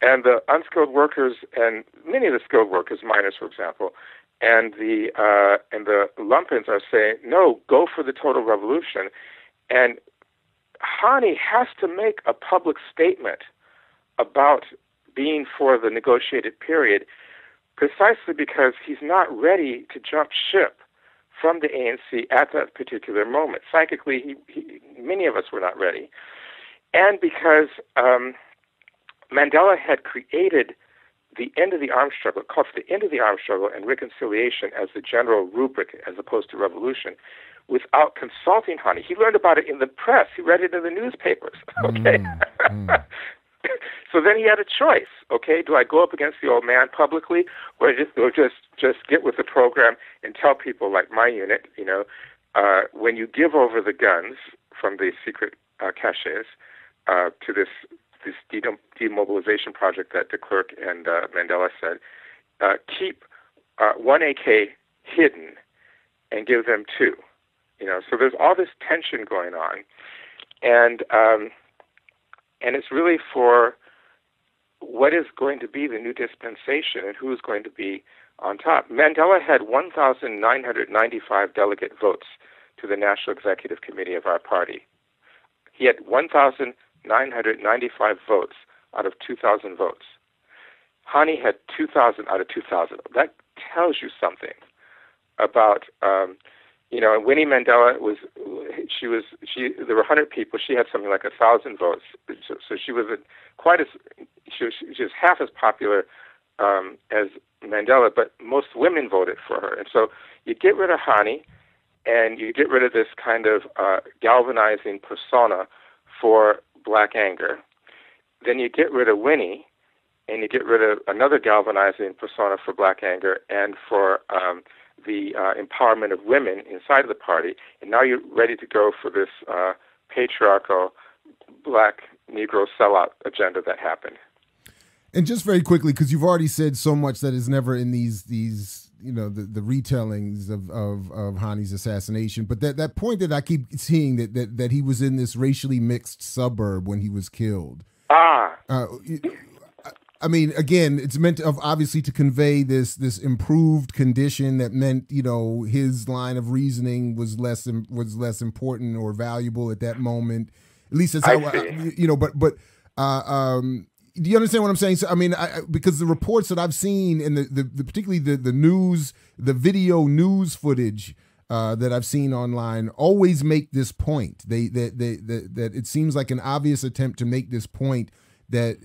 And the unskilled workers and many of the skilled workers, miners, for example, and the uh, and the lumpens are saying, no, go for the total revolution. And Hani has to make a public statement about being for the negotiated period precisely because he's not ready to jump ship from the ANC at that particular moment. Psychically, he, he, many of us were not ready. And because um, Mandela had created the end of the armed struggle, called for the end of the armed struggle and reconciliation as the general rubric as opposed to revolution, without consulting Hani. He learned about it in the press. He read it in the newspapers. Okay. Mm, mm. so then he had a choice. Okay, do I go up against the old man publicly, or just or just just get with the program and tell people like my unit, you know, uh, when you give over the guns from the secret uh, caches uh, to this this demobilization project that de Klerk and uh, Mandela said, uh, keep uh, one AK hidden and give them two. You know, so there's all this tension going on, and um, and it's really for what is going to be the new dispensation and who is going to be on top. Mandela had 1,995 delegate votes to the National Executive Committee of our party. He had 1,995 votes out of 2,000 votes. Hani had 2,000 out of 2,000. That tells you something about um, you know, and Winnie Mandela was, she was, she, there were 100 people. She had something like a thousand votes. So, so she was a, quite as, she was, she was half as popular um, as Mandela, but most women voted for her. And so you get rid of Hani and you get rid of this kind of uh, galvanizing persona for black anger. Then you get rid of Winnie and you get rid of another galvanizing persona for black anger and for um, the uh, empowerment of women inside of the party, and now you're ready to go for this uh, patriarchal black Negro sellout agenda that happened. And just very quickly, because you've already said so much that is never in these these you know the, the retellings of, of of Hani's assassination, but that, that point that I keep seeing that, that that he was in this racially mixed suburb when he was killed. Ah, uh, I mean, again, it's meant to, obviously to convey this this improved condition that meant you know his line of reasoning was less was less important or valuable at that moment. At least that's how I, you know. But but uh, um, do you understand what I'm saying? So I mean, I, because the reports that I've seen and the, the, the particularly the the news, the video news footage. Uh, that I've seen online always make this point. They that they, that that it seems like an obvious attempt to make this point that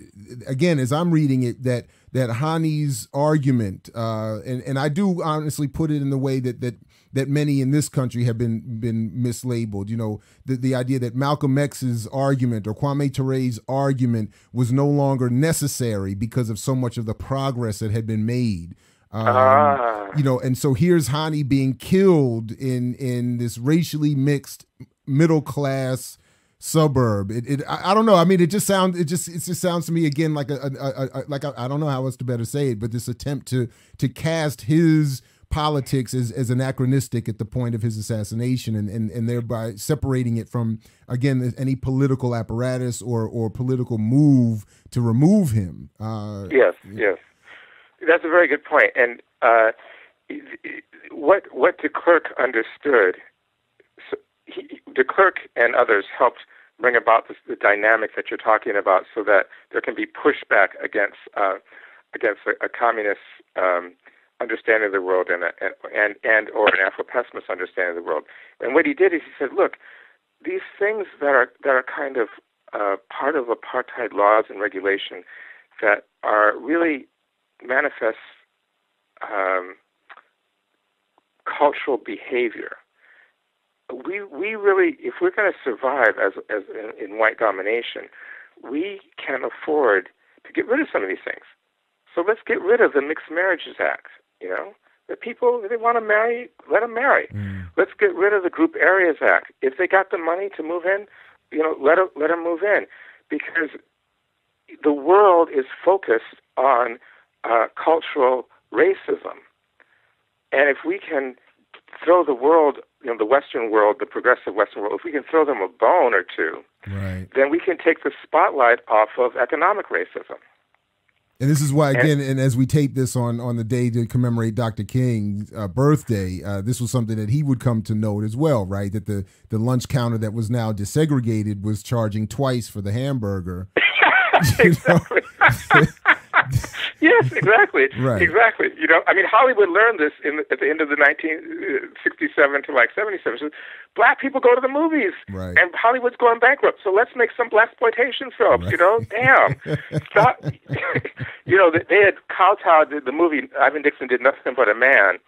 again as i'm reading it that that hani's argument uh, and and i do honestly put it in the way that that that many in this country have been been mislabeled you know the, the idea that malcolm x's argument or kwame ture's argument was no longer necessary because of so much of the progress that had been made um, ah. you know and so here's hani being killed in in this racially mixed middle class suburb. It, it I, I, don't know. I mean, it just sounds it just it just sounds to me again like a, a, a, a like I don't know how else to better say it, but this attempt to to cast his politics as, as anachronistic at the point of his assassination and, and, and thereby separating it from again any political apparatus or, or political move to remove him. Uh, yes, yes, that's a very good point. And uh, what what de Klerk understood, he, de Klerk and others helped bring about this, the dynamic that you're talking about, so that there can be pushback against uh, against a, a communist um, understanding of the world and, a, and and or an Afro-pessimist understanding of the world. And what he did is he said, look, these things that are that are kind of uh, part of apartheid laws and regulation that are really manifest um, cultural behavior. We we really, if we're going to survive as as in, in white domination, we can afford to get rid of some of these things. So let's get rid of the Mixed Marriages Act. You know, the people if they want to marry, let them marry. Mm. Let's get rid of the Group Areas Act. If they got the money to move in, you know, let them, let them move in, because the world is focused on uh, cultural racism, and if we can throw the world, you know, the Western world, the progressive Western world, if we can throw them a bone or two, right. then we can take the spotlight off of economic racism. And this is why, again, and, and, as we tape this on on the day to commemorate Dr. King's uh, birthday, uh, this was something that he would come to note as well, right? That the the lunch counter that was now desegregated was charging twice for the hamburger. exactly. yes, exactly. Right. Exactly. You know, I mean, Hollywood learned this in the, at the end of the 1967 to like 77. So black people go to the movies, right. and Hollywood's going bankrupt. So let's make some black exploitation films. Right. You know, damn. Stop. you know, they had kowtowed the, the movie. Ivan Dixon did nothing but a man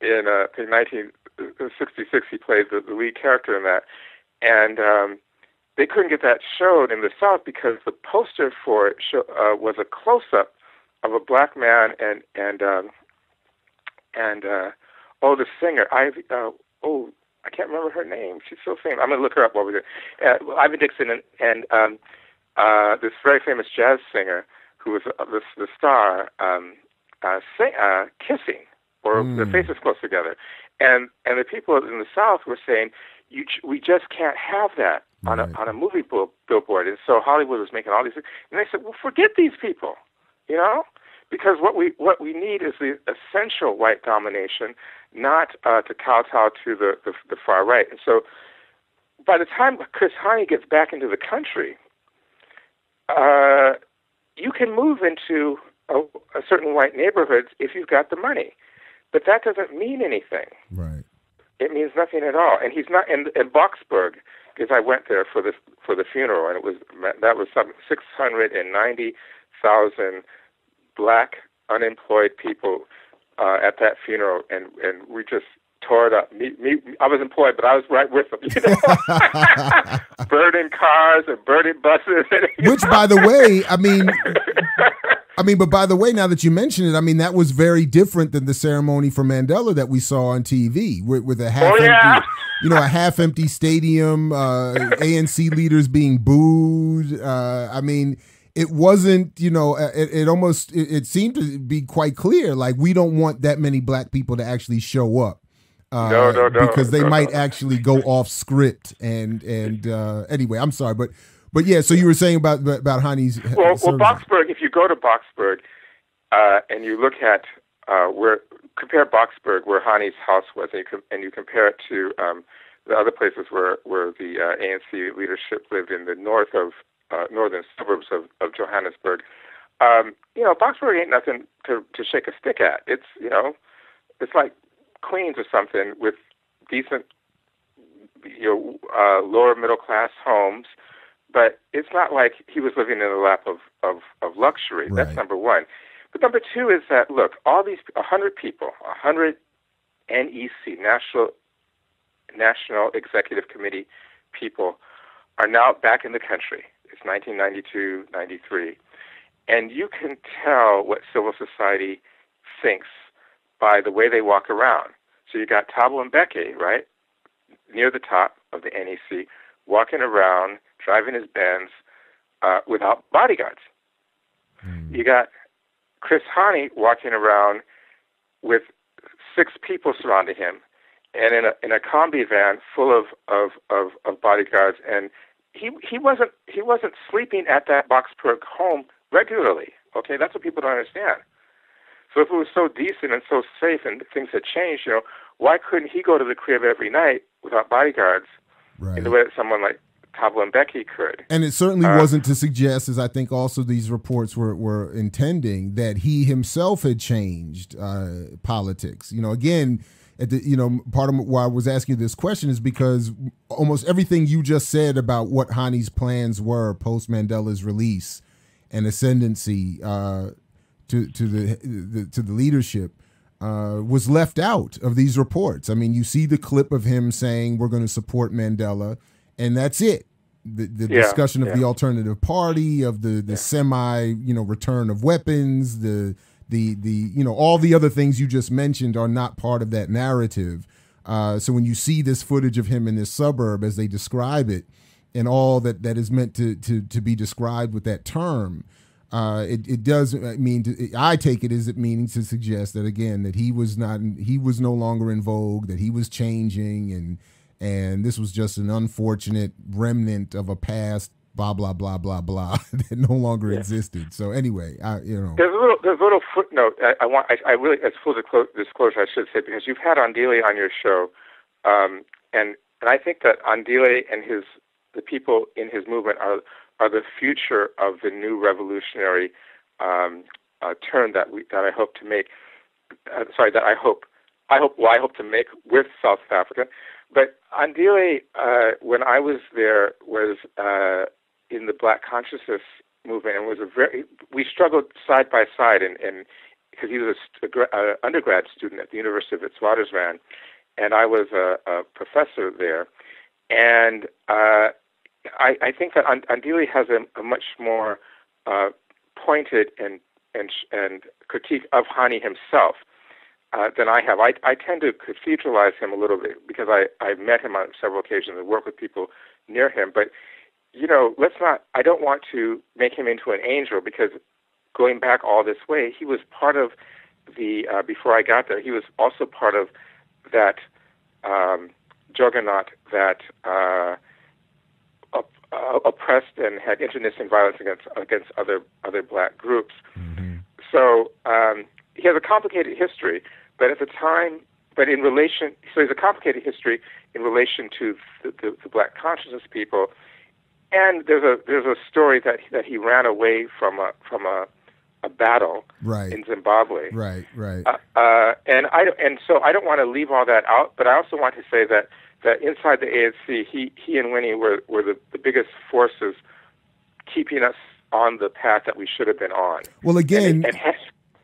in uh, in 1966. He played the, the lead character in that, and um, they couldn't get that showed in the South because the poster for it show, uh, was a close up of a black man and and um, and uh, oh the singer Ivy uh, oh I can't remember her name. She's so famous. I'm gonna look her up while we're there. Uh, well, Ivan Dixon and and um, uh, this very famous jazz singer who was uh, the the star um, uh, sing, uh, kissing or mm. their faces close together. And and the people in the South were saying you we just can't have that on right. a on a movie bill, billboard. And so Hollywood was making all these things, and they said, "Well, forget these people," you know, because what we what we need is the essential white domination, not uh, to kowtow to the, the the far right. And so, by the time Chris Hani gets back into the country, uh, you can move into a, a certain white neighborhoods if you've got the money, but that doesn't mean anything. Right. It means nothing at all. And he's not in in Boksburg because I went there for the for the funeral, and it was that was some six hundred and ninety thousand black unemployed people uh, at that funeral, and and we just tore it up. Me, me, I was employed, but I was right with them. You know, burning cars and burning buses. And, Which, by the way, I mean, I mean, but by the way, now that you mention it, I mean that was very different than the ceremony for Mandela that we saw on TV with, with a half oh, yeah. empty, you know, a half empty stadium, uh, ANC leaders being booed. Uh, I mean, it wasn't, you know, uh, it, it almost it, it, seemed to be quite clear, like we don't want that many black people to actually show up. Uh, no, no, no, because they might actually go off script and and uh, anyway, I'm sorry, but but yeah, so you were saying about about Hani's. Well, well, Boksburg. If you go to Boksburg uh, and you look at uh, where compare Boksburg, where Hani's house was, and you, com- and you compare it to um, the other places where where the uh, ANC leadership lived in the north of uh, northern suburbs of, of Johannesburg. Um, you know, Boksburg ain't nothing to to shake a stick at. It's you know, it's like Queens or something with decent, you know, uh, lower middle class homes but it's not like he was living in the lap of, of, of luxury. Right. That's number one. But number two is that, look, all these 100 people, 100 NEC, National, National Executive Committee people, are now back in the country. It's 1992, 93. And you can tell what civil society thinks by the way they walk around. So you got Thabo Mbeki, right, near the top of the NEC, walking around driving his Benz uh, without bodyguards. Mm. You got Chris Hani walking around with six people surrounding him, and in a in a combi van full of of of, of bodyguards, and he he wasn't he wasn't sleeping at that Boksburg home regularly. Okay, that's what people don't understand. So if it was so decent and so safe and things had changed, you know, why couldn't he go to the crib every night without bodyguards right. in the way that someone like Thabo Mbeki could. And it certainly uh, wasn't to suggest, as I think also these reports were, were intending, that he himself had changed uh, politics. You know, again, at the you know part of why I was asking this question is because almost everything you just said about what Hani's plans were post Mandela's release and ascendancy uh, to to the, the, to the leadership uh, was left out of these reports. I mean, you see the clip of him saying we're going to support Mandela, and that's it. The, the yeah, discussion of yeah. the alternative party, of the the yeah. semi you know return of weapons, the the the you know all the other things you just mentioned are not part of that narrative. Uh, so when you see this footage of him in this suburb as they describe it, and all that that is meant to to to be described with that term, uh, it it does mean to, I take it as it meaning to suggest that again that he was not he was no longer in vogue, that he was changing, and and this was just an unfortunate remnant of a past blah blah blah blah blah that no longer yeah. existed. So anyway, I you know there's a little there's a little footnote. I, I want I, I, really as full disclosure I should say because you've had Andile on your show, um, and and I think that Andile and his the people in his movement are are the future of the new revolutionary um, uh, turn that we that I hope to make. Uh, sorry, that I hope I hope well I hope to make with South Africa. But Andile, uh, when I was there, was uh, in the Black consciousness movement and was a very we struggled side by side and and because he was a, a, a undergrad student at the University of Witwatersrand and I was a, a professor there. And uh, I, I think that Andile has a, a much more uh, pointed and and and critique of Hani himself uh, than I have. I, I tend to cathedralize him a little bit because I, I've met him on several occasions and work with people near him. But you know, let's not, I don't want to make him into an angel because going back all this way, he was part of the, uh, before I got there, he was also part of that um, juggernaut that uh, op- uh, oppressed and had internecine violence against, against other, other black groups. Mm-hmm. So um, he has a complicated history, but at the time, but in relation, so he has a complicated history in relation to the, the, the black consciousness people and there's a there's a story that that he ran away from a from a a battle right. in Zimbabwe. Right, right. Uh, uh, and I and so I don't want to leave all that out, but I also want to say that that inside the ANC, he he and Winnie were were the, the biggest forces keeping us on the path that we should have been on. Well, again. And, and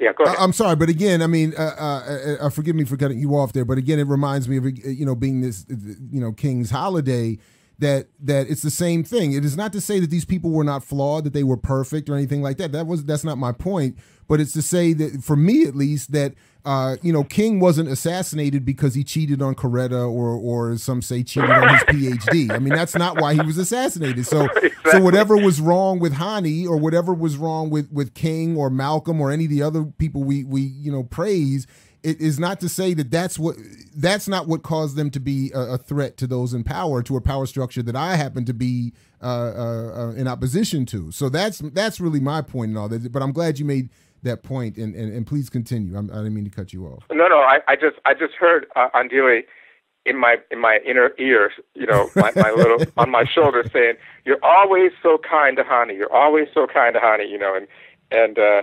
yeah, go ahead. I'm sorry, but again, I mean, uh, uh, uh, forgive me for cutting you off there, but again, it reminds me of you know being this you know King's holiday that that it's the same thing. It is not to say that these people were not flawed, that they were perfect or anything like that. That was that's not my point. But it's to say that for me at least that uh, you know King wasn't assassinated because he cheated on Coretta or or some say cheated on his PhD. I mean that's not why he was assassinated. So exactly. so whatever was wrong with Hani or whatever was wrong with with King or Malcolm or any of the other people we we you know praise it is not to say that that's what that's not what caused them to be a, a threat to those in power to a power structure that I happen to be uh, uh, uh, in opposition to. So that's that's really my point and all that. But I'm glad you made that point, and, and, and please continue. I'm, I did not mean to cut you off. No, no, I, I just I just heard uh, Andile in my in my inner ear, you know, my, my little on my shoulder saying, "You're always so kind to Hani. You're always so kind to Hani," you know, and and uh,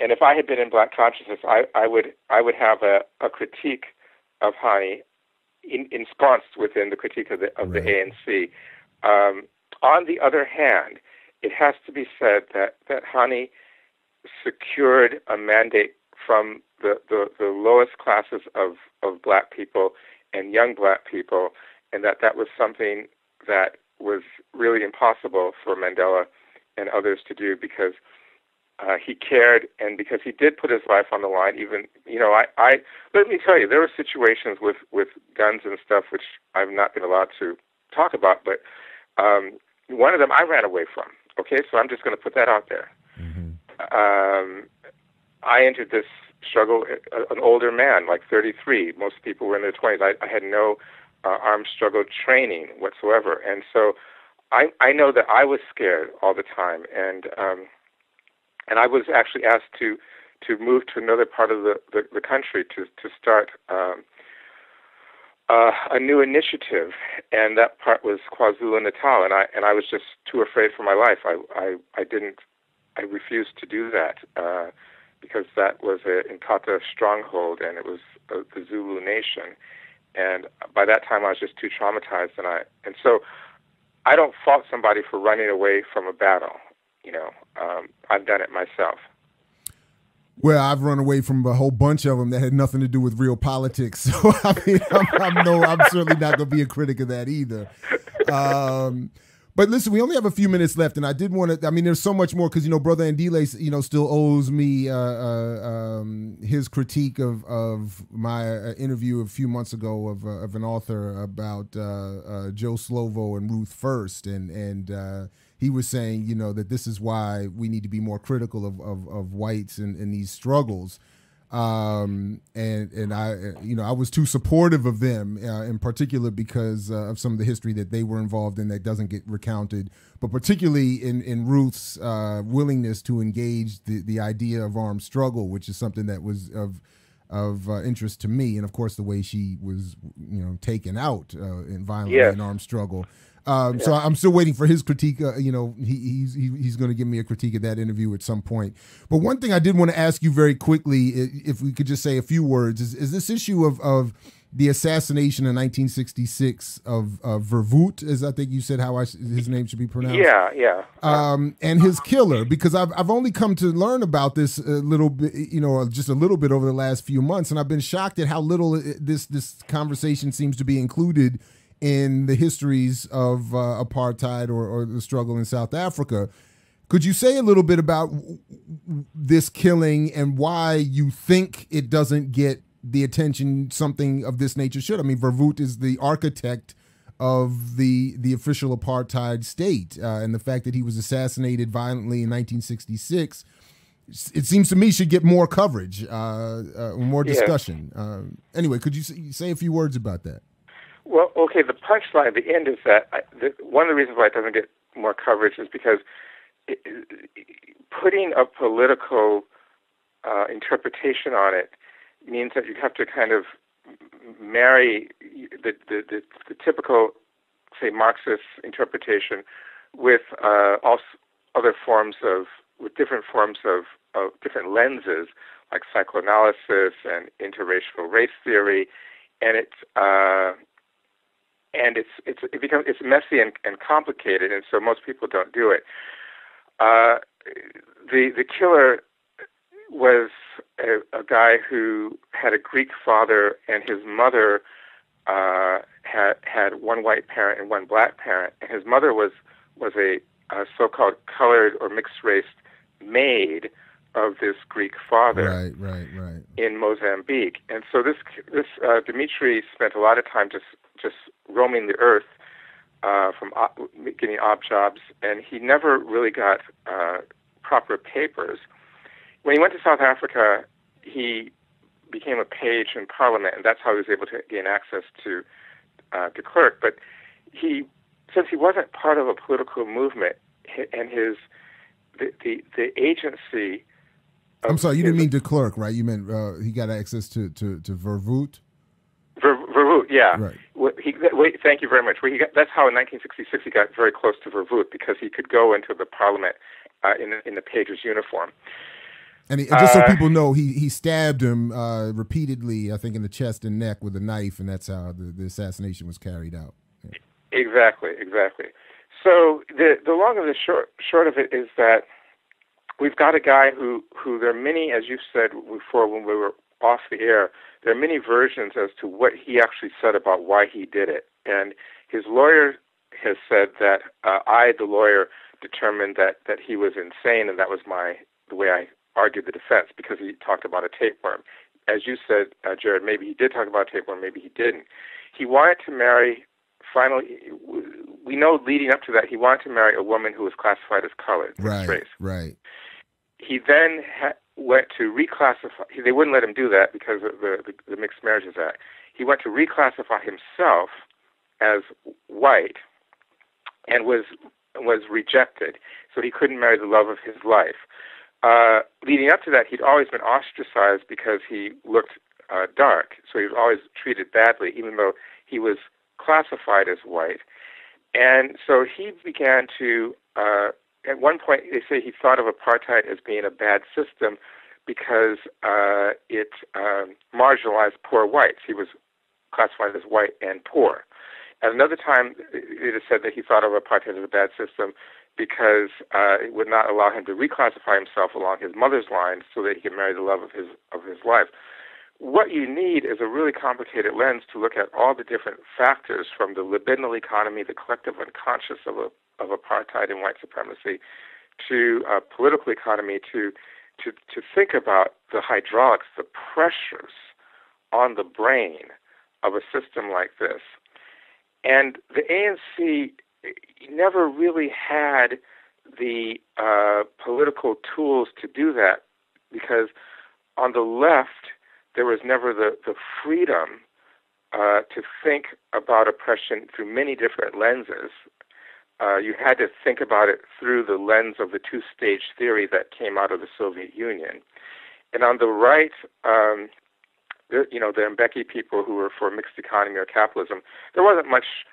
and if I had been in Black consciousness, I, I would I would have a, a critique of Hani in, ensconced within the critique of the of right. the ANC. Um, on the other hand, it has to be said that that Hani secured a mandate from the, the, the lowest classes of, of black people and young black people, and that that was something that was really impossible for Mandela and others to do because uh, he cared, and because he did put his life on the line, even you know, I, I let me tell you, there were situations with with guns and stuff which I've not been allowed to talk about, but um, one of them I ran away from. Okay, so I'm just going to put that out there. Um, I entered this struggle, an older man, like 33. Most people were in their 20s. I, I had no uh, armed struggle training whatsoever, and so I I know that I was scared all the time, and um, and I was actually asked to to move to another part of the, the, the country to to start um, uh, a new initiative, and that part was KwaZulu Natal, and I and I was just too afraid for my life. I I, I didn't I refused to do that uh, because that was an Inkatha stronghold, and it was uh, the Zulu nation. And by that time, I was just too traumatized, and I and so I don't fault somebody for running away from a battle. You know, um, I've done it myself. Well, I've run away from a whole bunch of them that had nothing to do with real politics. So I mean, I'm, I'm no, I'm certainly not going to be a critic of that either. Um, but listen, we only have a few minutes left, and I did want to. I mean, there's so much more because you know, brother Andile, you know, still owes me uh, uh, um, his critique of of my uh, interview a few months ago of uh, of an author about uh, uh, Joe Slovo and Ruth First, and and he was saying, you know, that this is why we need to be more critical of of, of whites in, in these struggles um, and and I you know I was too supportive of them uh, in particular because uh, of some of the history that they were involved in that doesn't get recounted, but particularly in in Ruth's uh, willingness to engage the the idea of armed struggle, which is something that was of of uh, interest to me, and of course the way she was you know taken out uh, in violently yes. in armed struggle. Um, yeah. So I'm still waiting for his critique. Uh, you know, he, he's he, he's going to give me a critique of that interview at some point. But one thing I did want to ask you very quickly, if we could just say a few words, is, is this issue of of the assassination in 1966 of uh, Verwoerd, as I think you said how I, his name should be pronounced. Yeah, yeah. Um, and his killer, because I've I've only come to learn about this a little bit, you know, just a little bit over the last few months, and I've been shocked at how little this this conversation seems to be included in the histories of uh, apartheid or, or the struggle in South Africa. Could you say a little bit about this killing and why you think it doesn't get the attention something of this nature should? I mean, Verwoerd is the architect of the the official apartheid state, uh, and the fact that he was assassinated violently in 1966, it seems to me should get more coverage, uh, uh, more discussion. Yeah. Uh, anyway, could you say a few words about that? Well, okay. The punchline at the end is that I, the, one of the reasons why it doesn't get more coverage is because it, putting a political uh, interpretation on it means that you have to kind of marry the, the, the, the typical, say, Marxist interpretation with uh, also other forms of, with different forms of, of different lenses, like psychoanalysis and interracial race theory, and it's uh, and it's it's it becomes it's messy and, and complicated, and so most people don't do it. Uh, the the killer was a, a guy who had a Greek father, and his mother uh, had had one white parent and one black parent, and his mother was was a, a so-called colored or mixed race maid of this Greek father right, right, right. in Mozambique. And so this this uh, Dimitri spent a lot of time just just roaming the earth uh, from op- getting odd jobs, and he never really got uh, proper papers. When he went to South Africa, he became a page in Parliament, and that's how he was able to gain access to uh, de Klerk. But he, since he wasn't part of a political movement, and his the the, the agency. I'm sorry, you didn't mean de Klerk, right? You meant uh, he got access to to to Verwoerd. Ver, Verwoerd, yeah. Right. He, wait, thank you very much. He got, that's how in 1966 he got very close to Verwoerd because he could go into the parliament uh, in, in the page's uniform. And he, and just so uh, people know, he he stabbed him uh, repeatedly, I think, in the chest and neck with a knife, and that's how the, the assassination was carried out. Yeah. Exactly, exactly. So the the long and the short short of it is that we've got a guy who who there are many, as you said before when we were off the air, there are many versions as to what he actually said about why he did it. And his lawyer has said that uh, I, the lawyer, determined that, that he was insane, and that was my the way I argued the defense because he talked about a tapeworm. As you said, uh, Jared, maybe he did talk about a tapeworm, maybe he didn't. He wanted to marry. Finally, we know leading up to that, he wanted to marry a woman who was classified as colored, right, race. Right. He then ha- went to reclassify. They wouldn't let him do that because of the, the, the Mixed Marriages Act. He went to reclassify himself as white and was was rejected, so he couldn't marry the love of his life. Uh, leading up to that, he'd always been ostracized because he looked uh, dark, so he was always treated badly, even though he was classified as white. And so he began to uh, at one point they say he thought of apartheid as being a bad system, because uh, it um, marginalized poor whites. He was classified as white and poor. At another time, it is said that he thought of apartheid as a bad system because uh, it would not allow him to reclassify himself along his mother's line so that he could marry the love of his of his life. What you need is a really complicated lens to look at all the different factors from the libidinal economy, the collective unconscious of a, of apartheid and white supremacy, to a political economy, to to to think about the hydraulics, the pressures on the brain of a system like this and the ANC never really had the uh, political tools to do that because on the left, there was never the, the freedom uh, to think about oppression through many different lenses. Uh, you had to think about it through the lens of the two stage theory that came out of the Soviet Union. And on the right, um, you know, the Mbeki people who were for mixed economy or capitalism, there wasn't much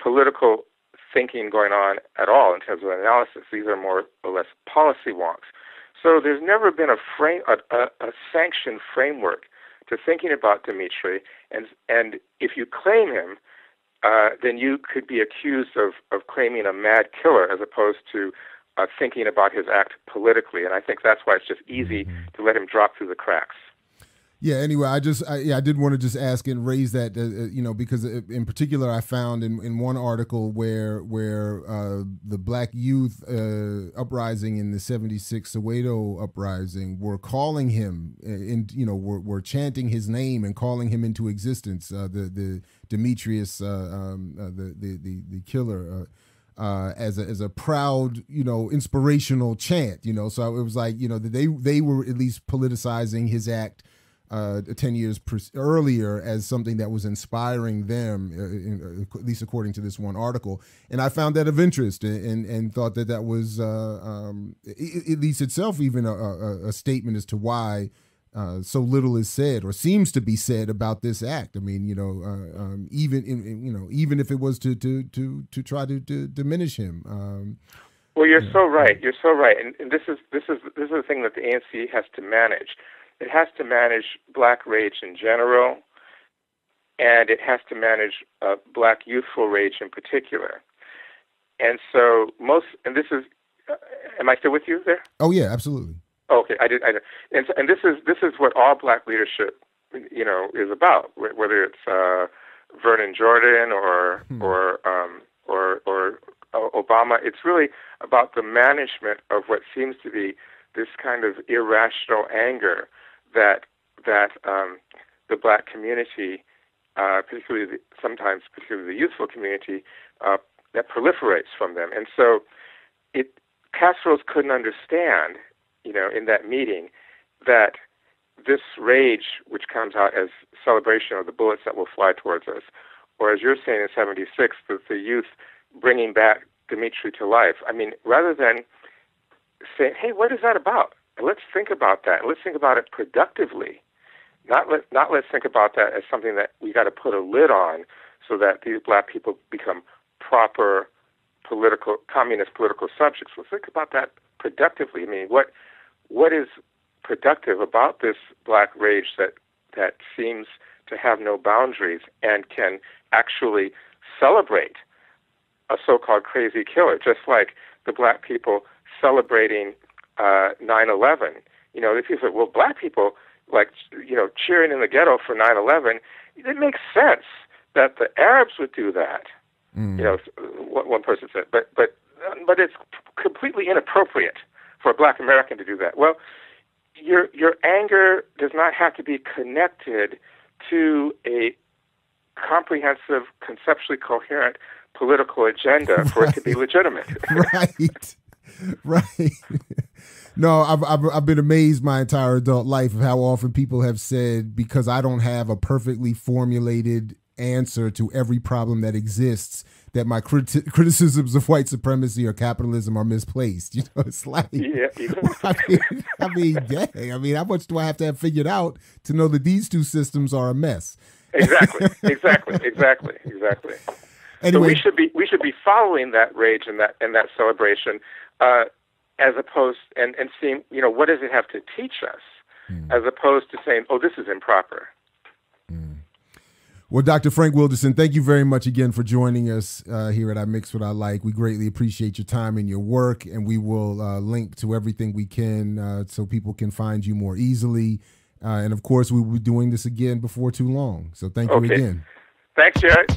political thinking going on at all in terms of analysis. These are more or less policy wonks. So there's never been a frame, a, a, a sanctioned framework to thinking about Dimitri, and and if you claim him, uh, then you could be accused of of claiming a mad killer as opposed to uh, thinking about his act politically. And I think that's why it's just easy mm-hmm. to let him drop through the cracks. Yeah. Anyway, I just I, yeah I did want to just ask and raise that uh, uh you know because uh, in particular I found in, in one article where where uh, the Black Youth uh, uprising in the '76 Soweto uprising were calling him and you know were, were chanting his name and calling him into existence. the the Demetrius um, the, the the the killer. Uh, as a as a proud you know inspirational chant you know so it was like you know that they they were at least politicizing his act uh, 10 years earlier as something that was inspiring them, uh, in, uh, at least according to this one article. And I found that of interest and, and, and thought that that was, uh, um, at least itself, even a, a, a statement as to why. Uh, so little is said or seems to be said about this act. I mean, you know, uh, um, even in, in, you know, even if it was to to to to try to, to diminish him. Um, well, you're so right. You're so right, and, and, this is this is this is the thing that the ANC has to manage. It has to manage black rage in general, and it has to manage uh, black youthful rage in particular. And so most, and this is, uh, am I still with you there? Oh yeah, absolutely. Okay, I did. I did. And, and this is this is what all black leadership, you know, is about. Whether it's uh, Vernon Jordan or hmm. or um, or or uh, Obama, it's really about the management of what seems to be this kind of irrational anger that that um, the black community, uh, particularly the, sometimes particularly the youthful community, uh, that proliferates from them. And so, it Castros couldn't understand, you know, in that meeting, that this rage, which comes out as celebration of the bullets that will fly towards us, or as you're saying in '76, that the youth bringing back Dimitri to life. I mean, rather than saying, "Hey, what is that about?" Let's think about that. Let's think about it productively. Not let not let's think about that as something that we got to put a lid on, so that these black people become proper political communist political subjects. Let's think about that productively. I mean, what what is productive about this black rage that that seems to have no boundaries and can actually celebrate a so-called crazy killer, just like the black people celebrating uh, 9/11. You know, if you say, well, black people like you know cheering in the ghetto for 9/11, it makes sense that the Arabs would do that. Mm. You know, one person said, but but but it's completely inappropriate for a black American to do that. Well, your your anger does not have to be connected to a comprehensive, conceptually coherent political agenda for right. it to be legitimate. right. right. No, I've, I've, I've been amazed my entire adult life of how often people have said because I don't have a perfectly formulated answer to every problem that exists that my criti- criticisms of white supremacy or capitalism are misplaced. You know, it's like, yeah, I mean, I mean, dang, I mean, how much do I have to have figured out to know that these two systems are a mess? Exactly, exactly, exactly, exactly. Anyway, so we should be we should be following that rage and that and that celebration. Uh, as opposed and and seeing you know what does it have to teach us mm. as opposed to saying oh this is improper mm. well dr frank wilderson thank you very much again for joining us uh, here at iMiXWHATiLiKE we greatly appreciate your time and your work and we will uh, link to everything we can uh, so people can find you more easily uh, and of course we will be doing this again before too long so thank okay. you again thanks jared